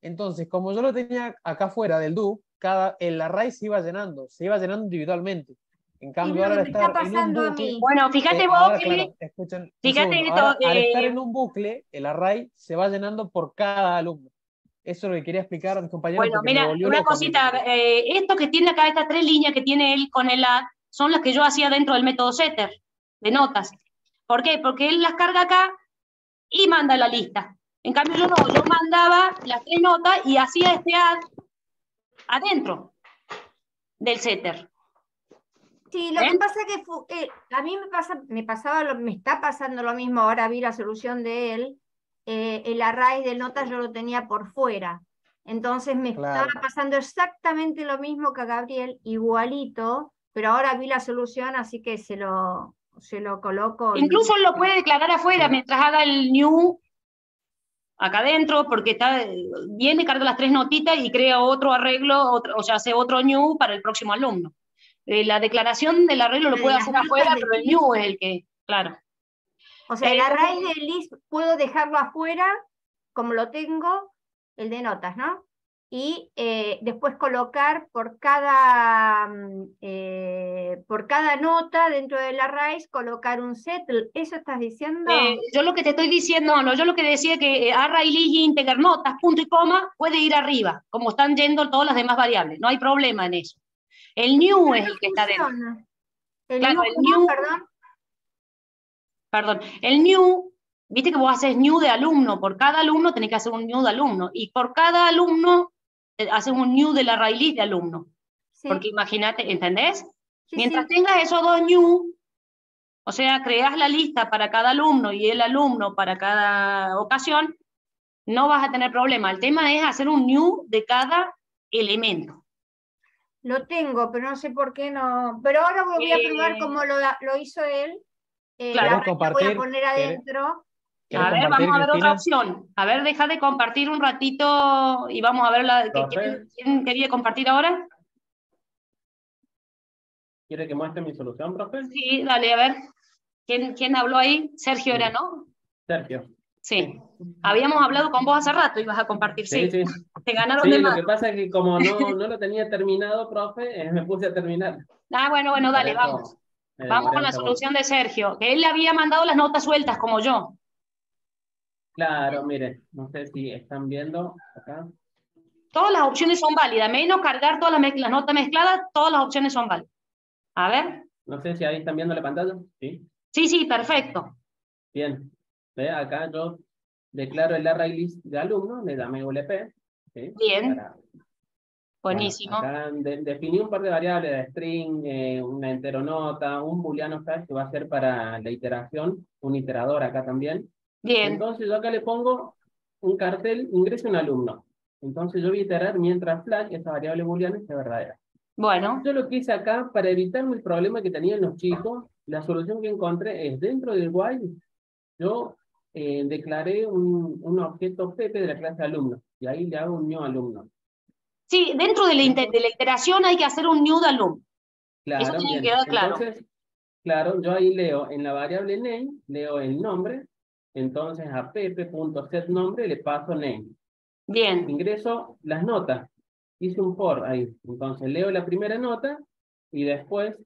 Entonces, como yo lo tenía acá afuera del do, cada, el array se iba llenando, se iba llenando individualmente. En cambio, ahora está, en un bucle. Bueno, fíjate eh, vos ahora, que- claro, escuchen un fíjate esto, Ahora, al eh, estar en un bucle, el array se va llenando por cada alumno. Eso es lo que quería explicar a mis compañeros. Bueno, mira, una a cosita, eh, esto que tiene acá, estas tres líneas que tiene él con el add, son las que yo hacía dentro del método setter de notas. ¿Por qué? Porque él las carga acá y manda la lista. En cambio, yo no, yo mandaba las tres notas y hacía este add adentro del setter. Sí, lo que pasa que fu- eh, a mí me pasa, me pasaba, lo- me está pasando lo mismo, ahora vi la solución de él, eh, el array de notas yo lo tenía por fuera. Entonces me Claro. estaba pasando exactamente lo mismo que a Gabriel, igualito, pero ahora vi la solución, así que se lo, se lo coloco. y- Incluso lo puede declarar afuera mientras haga el new acá adentro, porque está, viene, carga las tres notitas y crea otro arreglo, otro- o sea, hace otro new para el próximo alumno. Eh, la declaración del arreglo lo De puede hacer afuera, pero el new es el que, claro. O sea, el array de list puedo dejarlo afuera, como lo tengo, el de notas, ¿no? Y eh, después colocar por cada, mm, eh, por cada nota dentro del array, colocar un settle. ¿Eso estás diciendo? Eh, yo lo que te estoy diciendo, no, yo lo que decía que array list integer notas, punto y coma, puede ir arriba, como están yendo todas las demás variables, no hay problema en eso. El new es el que está dentro. El Claro, new, el new- perdón. Perdón, el new, viste que vos haces new de alumno, por cada alumno tenés que hacer un new de alumno, y por cada alumno eh, haces un new de la list de alumno. Sí, Porque imagínate, ¿entendés? sí, Mientras sí. tengas esos dos new, o sea, creas la lista para cada alumno y el alumno para cada ocasión, no vas a tener problema. El tema es hacer un new de cada elemento. Lo tengo, pero no sé por qué no. Pero ahora voy a probar Eh, como lo, lo hizo él. Eh, Claro. la ¿Querés array la voy a compartir? poner ¿Querés- adentro. ¿Querés A ver, compartir, vamos a ver otra opción. A ver, deja de compartir un ratito y vamos a ver la que- Profe. ¿quién, quién quería compartir ahora. ¿Quiere que muestre mi solución, profe? Sí, dale, a ver. ¿Quién, quién habló ahí? Sergio era, ¿no? Sergio. Sí. Habíamos hablado con vos hace rato, ibas a compartir, sí. Sí, sí. Te ganaron Sí, de lo más. que pasa es que como no, no lo tenía terminado, profe, eh, me puse a terminar. Ah, bueno, bueno, dale, vamos. Vamos con la solución de Sergio, que él le había mandado las notas sueltas como yo. Claro, mire, no sé si están viendo acá. Todas las opciones son válidas, menos cargar todas las, notas mezcladas, todas las opciones son válidas. A ver. No sé si ahí están viendo la pantalla. Sí. Sí, sí, perfecto. Bien. Ve, acá yo declaro el array list de alumnos, le dame ULP. ¿sí? Bien. Para- Buenísimo. Bueno, acá de- definí un par de variables de string, eh, una enteronota, un booleano hash que va a ser para la iteración, un iterador acá también. Bien. Entonces yo acá le pongo un cartel, ingrese un alumno. Entonces yo voy a iterar mientras flag, esa variable booleana, esté verdadera. Bueno, Yo lo que hice acá, para evitarme el problema que tenían los chicos, la solución que encontré es dentro del while, yo eh, declaré un, un objeto PP de la clase alumno, y ahí le hago un new alumno. Sí, dentro de la, inte- de la iteración hay que hacer un new de alumno. Claro, Eso tiene que quedar claro. Entonces, claro, yo ahí leo en la variable name, leo el nombre, entonces a pp.setNombre le paso name. Bien, Ingreso las notas, hice un for ahí, entonces leo la primera nota y después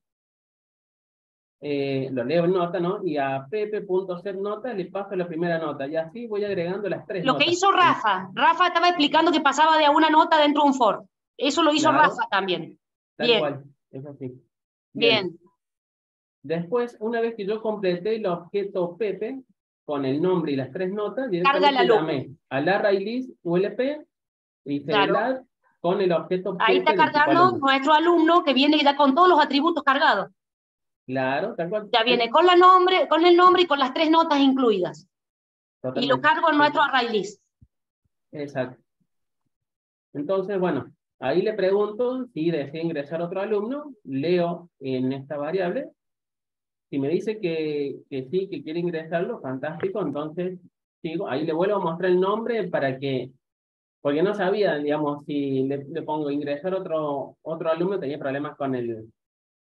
eh, lo leo en nota, ¿no? Y a pp.setNota le paso la primera nota y así voy agregando las tres lo que notas. hizo Rafa, Rafa estaba explicando que pasaba de a una nota dentro de un for. Eso lo hizo Claro. Rafa también. Tal Bien. cual, es así. Bien, Después, una vez que yo completé el objeto Pepe con el nombre y las tres notas, Carga la llamé al array list ULP y Claro. con el objeto ahí está Pepe del tipo cargando nuestro alumno que viene ya con todos los atributos cargados. Claro, tal cual. Ya viene con, la nombre, con el nombre y con las tres notas incluidas. Y Totalmente. lo cargo en nuestro array list. Exacto. Entonces, bueno, ahí le pregunto si desea ingresar otro alumno, leo en esta variable. Si me dice que, que sí, que quiere ingresarlo, fantástico, entonces sigo, ahí le vuelvo a mostrar el nombre para que, porque no sabía, digamos, si le, le pongo ingresar otro, otro alumno, tenía problemas con el,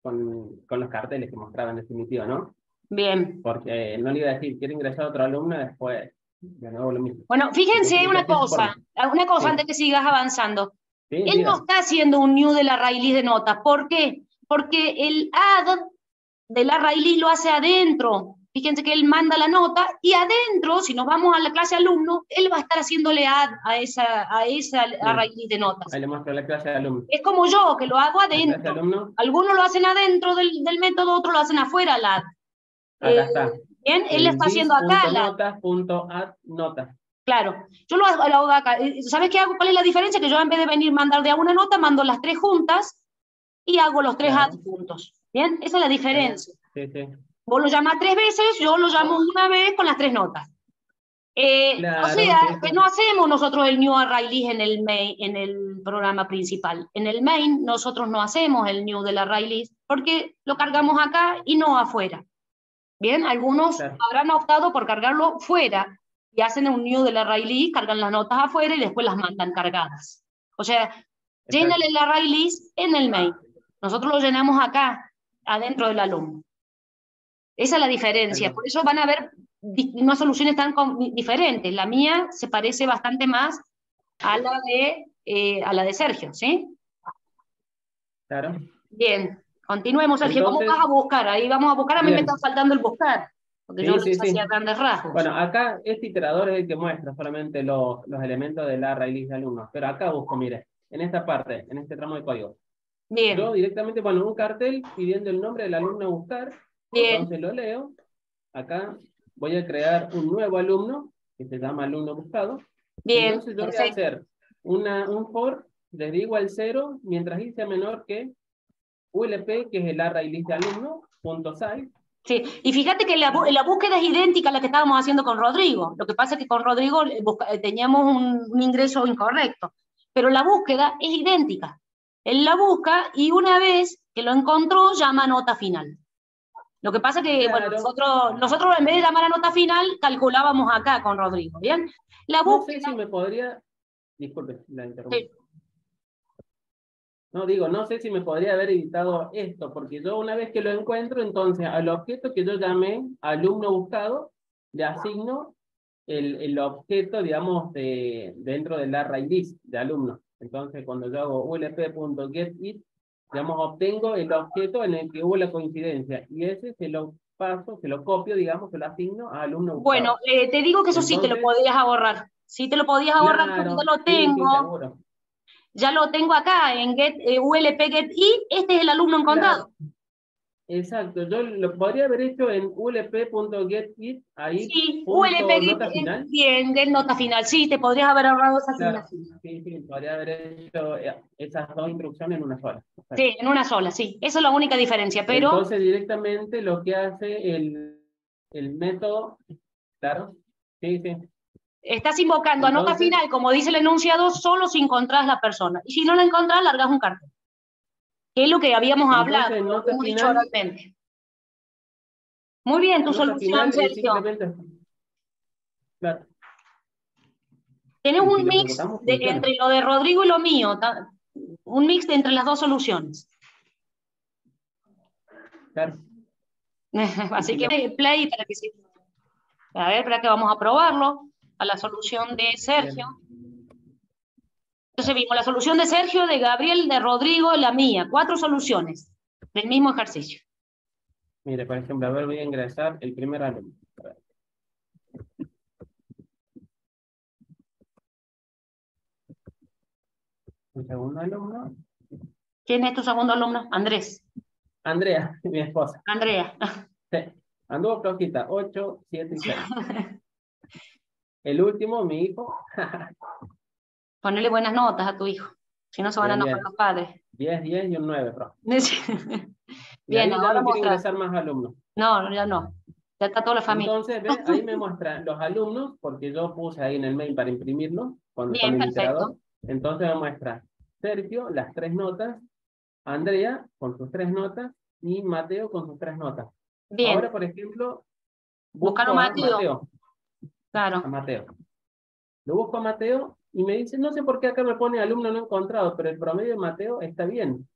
con, con los carteles que mostraba en definitiva, ¿no? Bien. Porque no le iba a decir, quiero ingresar a otro alumno después. De nuevo lo mismo. Bueno, fíjense una cosa, una cosa antes que sigas avanzando. Él no está haciendo un new de la raíz de notas. ¿Por qué? Porque el add de la raíz lo hace adentro. Fíjense que él manda la nota y adentro, si nos vamos a la clase alumno, él va a estar haciéndole add a esa, a esa raíz de notas. Ahí le muestro la clase de alumno. Es como yo, que lo hago adentro. Algunos lo hacen adentro del, del, método, otros lo hacen afuera, la add. Acá eh, está. Bien, él está haciendo acá la... Notas, punto add, notas. Claro, yo lo hago, acá. Eh, ¿Sabes qué hago? ¿Cuál es la diferencia? Que yo en vez de venir mandar de una nota, mando las tres juntas y hago los tres add juntos. ¿Bien? Esa es la diferencia. Sí, sí. Vos lo llamas tres veces, yo lo llamo una vez con las tres notas. Eh, o sea, que no hacemos nosotros el new array list en el, main, en el programa principal. En el main nosotros no hacemos el new del array list porque lo cargamos acá y no afuera. Bien, algunos habrán optado por cargarlo fuera y hacen un new del array list, cargan las notas afuera y después las mandan cargadas. O sea, llenan el array list en el main. Nosotros lo llenamos acá, adentro del alumno. Esa es la diferencia. Por eso van a haber unas soluciones tan diferentes. La mía se parece bastante más a la de, eh, a la de Sergio, ¿sí? Claro. Bien, continuemos, Sergio. ¿Cómo vas a buscar? Ahí vamos a buscar. A mí me está faltando el buscar. Porque yo sí, hacía grandes rasgos. Bueno, acá este iterador es el que muestra solamente los, los elementos de la raíz de alumnos. Pero acá busco, mire, en esta parte, en este tramo de código. Bien. Yo directamente pongo un cartel pidiendo el nombre del alumno a buscar entonces lo leo. Acá voy a crear un nuevo alumno que se llama alumno buscado. Bien. Entonces yo voy a hacer una, un for desde igual 0 mientras i sea menor que ulp, que es el array list de alumno, punto size. Sí, y fíjate que la, la, búsqueda es idéntica a la que estábamos haciendo con Rodrigo. Lo que pasa es que con Rodrigo eh, eh, teníamos un, un ingreso incorrecto, pero la búsqueda es idéntica. Él la busca y una vez que lo encontró, llama nota final. Lo que pasa es que bueno, nosotros, nosotros en vez de llamar a nota final, calculábamos acá con Rodrigo, ¿bien? La búsqueda... No sé si me podría... Disculpe, la interrupción. No, digo, no sé si me podría haber editado esto, porque yo una vez que lo encuentro, entonces al objeto que yo llamé alumno buscado, le asigno el, el objeto, digamos, de, dentro del array list de alumno. Entonces, cuando yo hago ulp.getIt, digamos, obtengo el objeto en el que hubo la coincidencia y ese se lo paso, se lo copio, digamos, se lo asigno a alumno. Bueno, eh, te digo que eso sí te lo podías ahorrar. Sí te lo podías ahorrar porque yo lo tengo. ya lo tengo acá en get, eh, ULP get y este es el alumno encontrado. Exacto, yo lo podría haber hecho en ulp.getIt, ahí. Sí, ulp nota final. Bien, nota final, sí, te podrías haber ahorrado esa claro. Sí, sí, podría haber hecho eh, esas dos instrucciones en una sola. Sí, en una sola, sí, esa es la única diferencia, pero... Entonces directamente lo que hace el, el método, claro, sí, sí. Estás invocando a nota final, como dice el enunciado, solo si encontrás la persona. Y si no la encontrás, largas un cartel que es lo que habíamos hablado, hemos dicho oralmente. Muy bien, tu solución, Sergio. Claro. Tienes un mix entre lo de Rodrigo y lo mío, un mix de entre las dos soluciones. Claro. Así que play para que se... A ver, para que vamos a probarlo, a la solución de Sergio. Entonces vimos la solución de Sergio, de Gabriel, de Rodrigo, la mía. Cuatro soluciones del mismo ejercicio. Mire, por ejemplo, a ver, voy a ingresar el primer alumno. El segundo alumno. ¿Quién es tu segundo alumno? Andrés. Andrea, mi esposa. Andrea. Sí. Anduvo flojita, 8, 7 y 6. El último, mi hijo. Ponerle buenas notas a tu hijo, si no se van a enojar los padres. 10, 10 y un 9, bro. Bien, ahora no ingresar más alumnos. No, ya no. Ya está toda la familia. Entonces, ¿ves? ahí me muestra los alumnos, porque yo puse ahí en el mail para imprimirlo, cuando Bien, el perfecto. Entonces me muestra Sergio, las tres notas, Andrea con sus tres notas y Mateo con sus tres notas. Bien. Ahora, por ejemplo, buscar a Mateo. Mateo. Claro. A Mateo. Lo busco a Mateo y me dice, no sé por qué acá me pone alumno no encontrado, pero el promedio de Mateo está bien.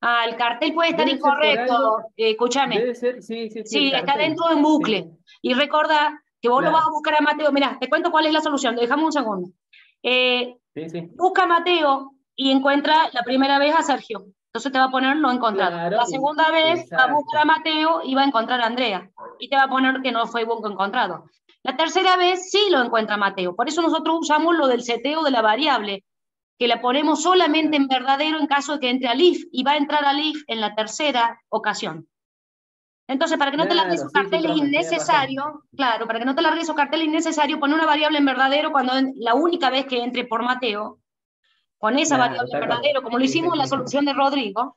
Ah, el cartel puede estar Debe incorrecto, eh, escúchame. Debe ser, sí, sí, sí. Sí, está dentro de un bucle. Sí, Y recuerda que vos lo Claro. vas a buscar a Mateo. Mira, te cuento cuál es la solución. Dejamos un segundo. Eh, sí, sí. busca a Mateo y encuentra la primera vez a Sergio. Entonces te va a poner no encontrado. Claro, la segunda vez va a exacto. buscar a Mateo y va a encontrar a Andrea. Y te va a poner que no fue bunco encontrado. La tercera vez sí lo encuentra Mateo. Por eso nosotros usamos lo del seteo de la variable, que la ponemos solamente en verdadero en caso de que entre a if y va a entrar a if en la tercera ocasión. Entonces, para que no te largues esos sí, innecesarios, claro, para que no te largues esos carteles innecesarios, pon una variable en verdadero cuando la única vez que entre por Mateo, con esa Claro, variable en verdadero, como lo hicimos en la solución de Rodrigo,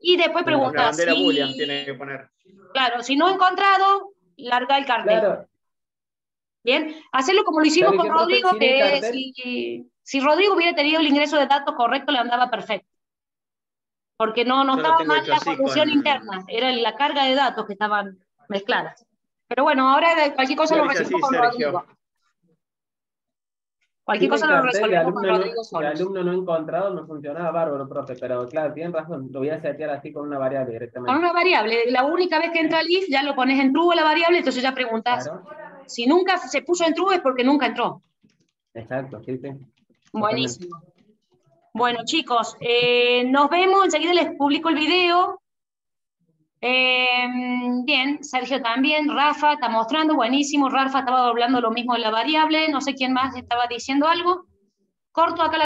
y después Como la bandera si, tiene que poner. claro, si no encontrado, larga el cartel. Claro, Bien, hacerlo como lo hicimos ¿Sabe con? Rodrigo, el que si, si Rodrigo hubiera tenido el ingreso de datos correcto, le andaba perfecto. Porque no, no Yo lo estaba mal la solución con- interna, era la carga de datos que estaban mezcladas. Pero bueno, ahora de cualquier cosa lo hice resolvemos así, con Sergio. Rodrigo. Cualquier el cosa lo resolvemos con Rodrigo no, de alumno no encontrado no funcionaba bárbaro, profe, pero claro, tienen razón, lo voy a setear así con una variable directamente. Con una variable, la única vez que entra el if ya lo pones en true la variable, entonces ya preguntas. Claro, Si nunca se puso en true es porque nunca entró. exacto, sí. Buenísimo. Bueno, chicos, eh, nos vemos. Enseguida les publico el video. Eh, bien, Sergio también. Rafa está mostrando, buenísimo. Rafa estaba hablando lo mismo de la variable. No sé quién más estaba diciendo algo. Corto acá la